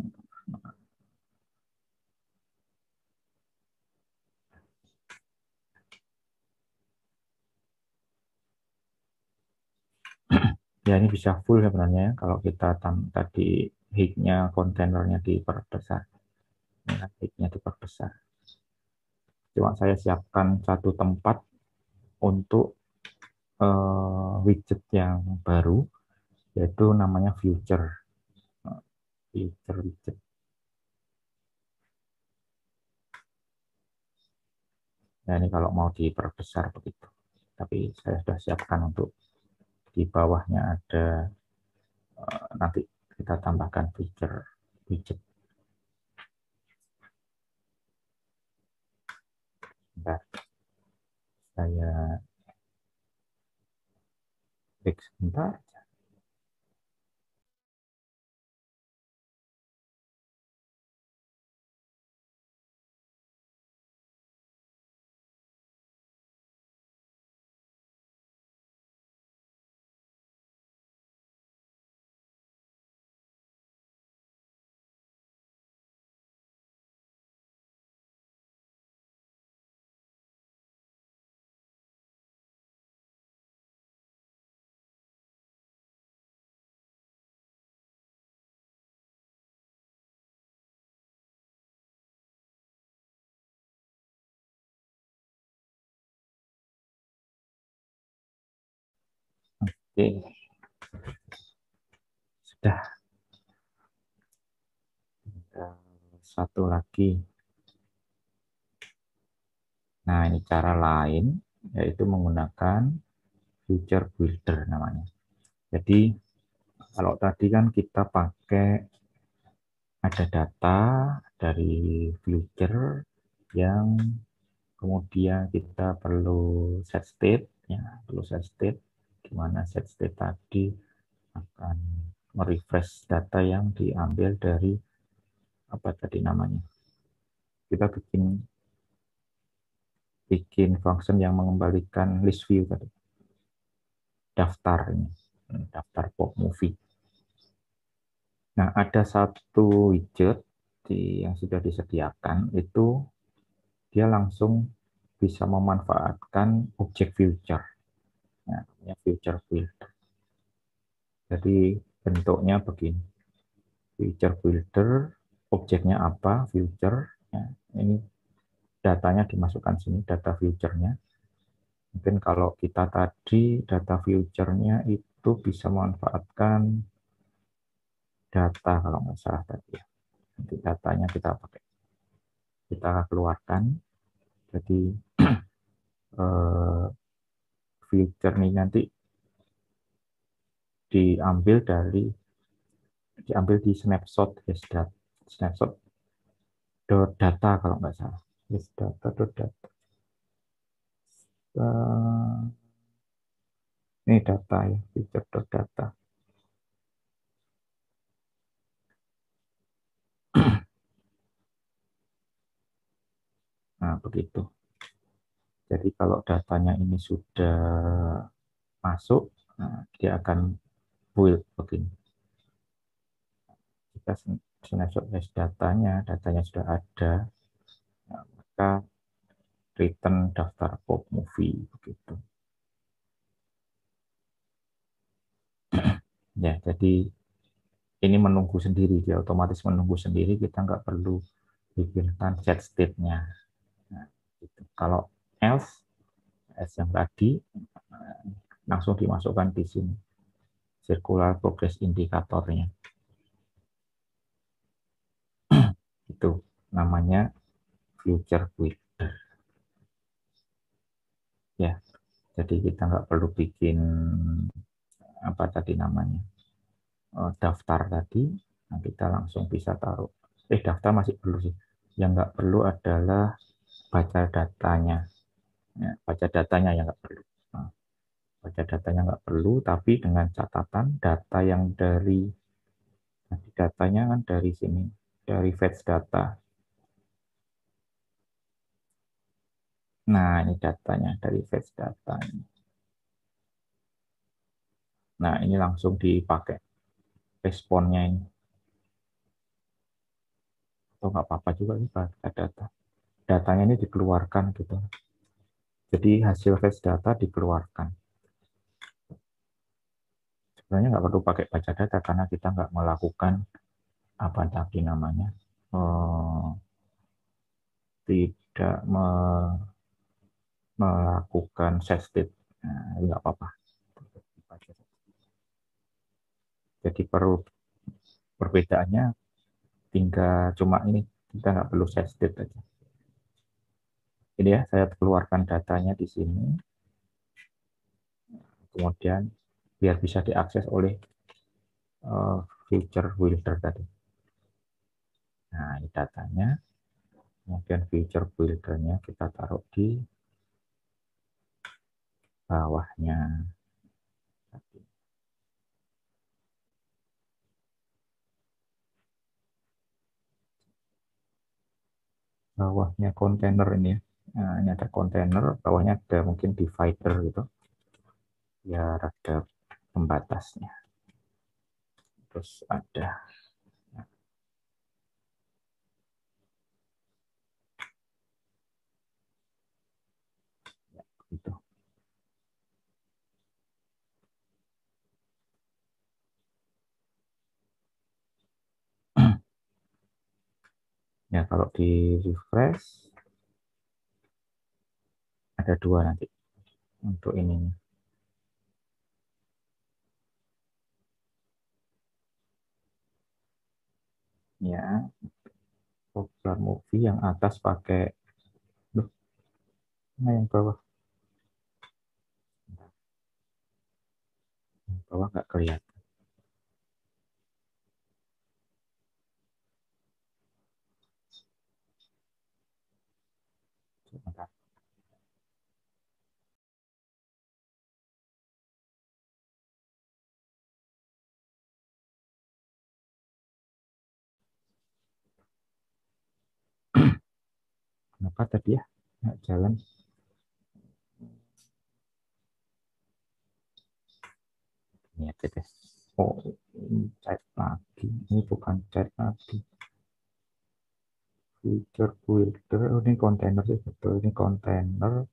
Ya ini bisa full sebenarnya kalau kita tadi height-nya kontainernya diperbesar. Height-nya diperbesar. Cuma saya siapkan satu tempat untuk uh, widget yang baru yaitu namanya future. Future widget. Nah ini kalau mau diperbesar begitu. Tapi saya sudah siapkan untuk di bawahnya ada uh, nanti kita tambahkan feature widget Bentar. saya klik sebentar Oke. Sudah. Satu lagi. Nah, ini cara lain, yaitu menggunakan future builder namanya. Jadi, kalau tadi kan kita pakai ada data dari future yang kemudian kita perlu set state, ya, perlu set state di mana set state tadi akan merefresh data yang diambil dari apa tadi namanya. Kita bikin bikin function yang mengembalikan list view tadi. Daftar ini, daftar pop movie. Nah, ada satu widget di, yang sudah disediakan itu dia langsung bisa memanfaatkan objek future namanya future builder. Jadi bentuknya begini. Future builder, objeknya apa? Future. Ya, ini datanya dimasukkan sini, data future-nya. Mungkin kalau kita tadi data future-nya itu bisa memanfaatkan data kalau nggak salah tadi ya. Nanti datanya kita pakai. Kita keluarkan. Jadi eh, future nih nanti diambil dari diambil di snapshot yes data, snapshot dot data kalau nggak salah. Yes data dot data. Ini data ya future dot data. Nah begitu jadi kalau datanya ini sudah masuk, nah, dia akan build begini. Kita snapshot hash datanya, datanya sudah ada, nah, maka return daftar pop movie begitu. ya, jadi ini menunggu sendiri, dia otomatis menunggu sendiri, kita nggak perlu bikinkan set state-nya. Nah, gitu. Kalau else S yang tadi langsung dimasukkan di sini. Circular progress indikatornya itu namanya future builder. Ya jadi kita nggak perlu bikin apa tadi namanya oh, daftar tadi nah kita langsung bisa taruh. Eh daftar masih perlu sih. Yang nggak perlu adalah baca datanya Ya, baca datanya yang nggak perlu. Nah, baca datanya nggak perlu, tapi dengan catatan data yang dari nanti datanya kan dari sini, dari fetch data. Nah, ini datanya dari fetch data ini. Nah, ini langsung dipakai responnya ini. Atau nggak apa-apa juga baca data. Datanya ini dikeluarkan gitu. Jadi hasil fetch data dikeluarkan. sebenarnya nggak perlu pakai baca data karena kita nggak melakukan apa tadi namanya eh, tidak me, melakukan set nah, nggak apa-apa. Jadi perlu perbedaannya tinggal cuma ini kita nggak perlu set state aja ini ya saya keluarkan datanya di sini. Kemudian biar bisa diakses oleh uh, future builder tadi. Nah ini datanya. Kemudian future buildernya kita taruh di bawahnya. Bawahnya kontainer ini ya. Nah, ini ada kontainer, bawahnya ada mungkin divider gitu. Biar ada pembatasnya. Terus ada ya, gitu. Ya, kalau di refresh ada dua nanti untuk ininya. Ya, popular movie yang atas pakai, Duh, nah yang bawah. Yang bawah nggak kelihatan. Sebentar. Kenapa tadi ya? Nggak jalan. Ini aja deh. Oh, chat lagi. Ini bukan chat lagi. Feature builder. Oh, ini kontainer sih betul. Ini kontainer.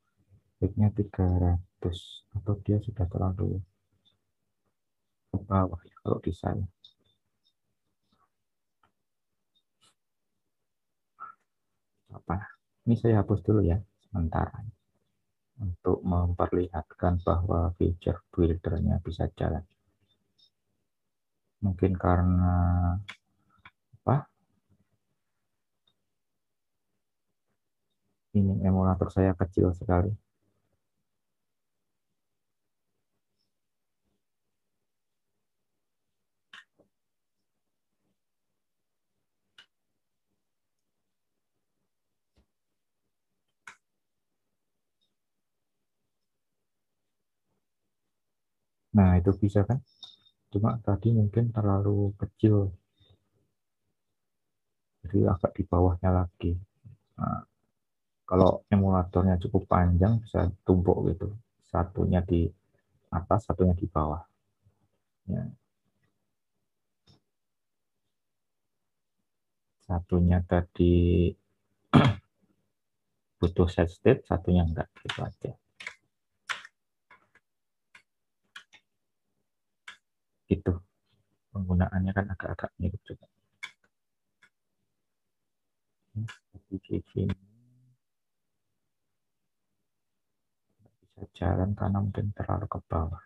Baiknya 300. Atau dia sudah terlalu ke bawah ya kalau di saya. Apa? Ini saya hapus dulu ya sementara untuk memperlihatkan bahwa feature buildernya bisa jalan. Mungkin karena apa? Ini emulator saya kecil sekali. Nah, itu bisa kan? Cuma tadi mungkin terlalu kecil. Jadi agak di bawahnya lagi. Nah, kalau emulatornya cukup panjang, bisa tumpuk gitu. Satunya di atas, satunya di bawah. Ya. Satunya tadi butuh set state, satunya enggak. Gitu aja. Gitu. Penggunaannya kan agak-agak mirip juga. Seperti kayak gini. Bisa jalan karena mungkin terlalu ke bawah.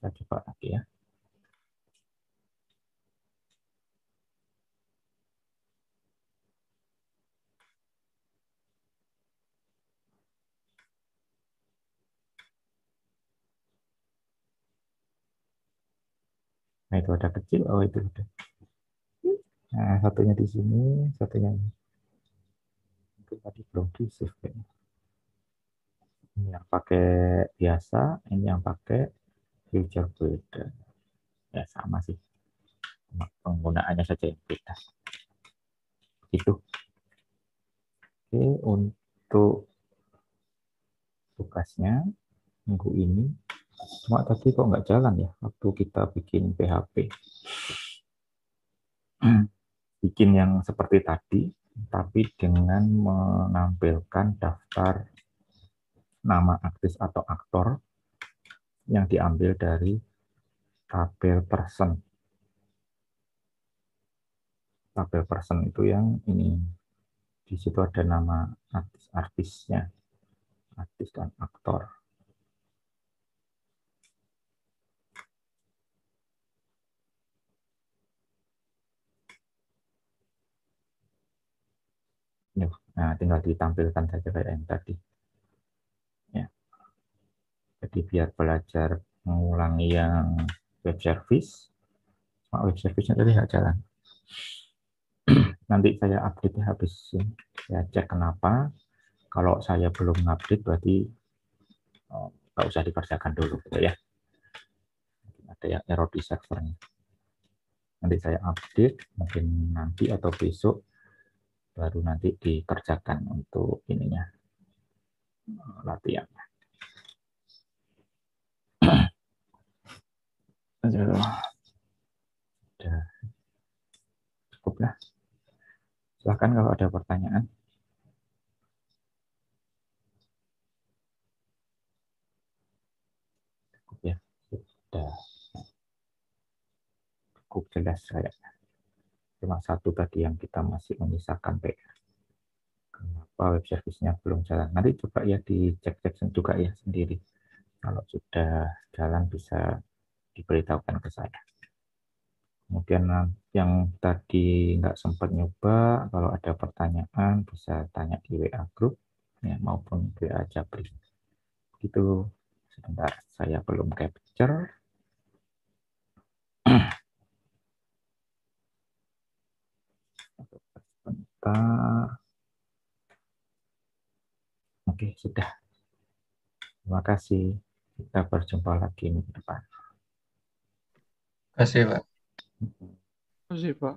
Saya coba lagi ya Nah, itu ada kecil. Oh, itu udah. Nah, satunya di sini, satunya ini. Tadi belum di save kayaknya. Ini yang pakai biasa, ini yang pakai future builder. Ya, sama sih. Penggunaannya saja yang beda. Itu. Oke, untuk tugasnya minggu ini Cuma tadi kok nggak jalan ya waktu kita bikin PHP. bikin yang seperti tadi, tapi dengan menampilkan daftar nama aktris atau aktor yang diambil dari tabel person. Tabel person itu yang ini di situ ada nama artis-artisnya, artis dan aktor. Nah, tinggal ditampilkan saja kayak yang tadi. Ya. Jadi biar belajar mengulangi yang web service, web service-nya tadi nggak jalan. Nanti saya update habis saya cek kenapa. Kalau saya belum update berarti oh, nggak usah dikerjakan dulu gitu ya. Ada yang error di servernya. Nanti saya update mungkin nanti atau besok baru nanti dikerjakan untuk ininya latihannya. Sudah cukup lah. Silahkan kalau ada pertanyaan. Cukup ya. Sudah cukup jelas kayaknya cuma satu tadi yang kita masih menyisakan PR. Kenapa web service-nya belum jalan? Nanti coba ya dicek-cek juga ya sendiri. Kalau sudah jalan bisa diberitahukan ke saya. Kemudian yang tadi nggak sempat nyoba, kalau ada pertanyaan bisa tanya di WA group ya, maupun WA Jabri. Itu sebentar, saya belum capture. Sebentar. Oke, sudah. Terima kasih. Kita berjumpa lagi minggu depan. Terima kasih, Pak. Terima kasih, Pak.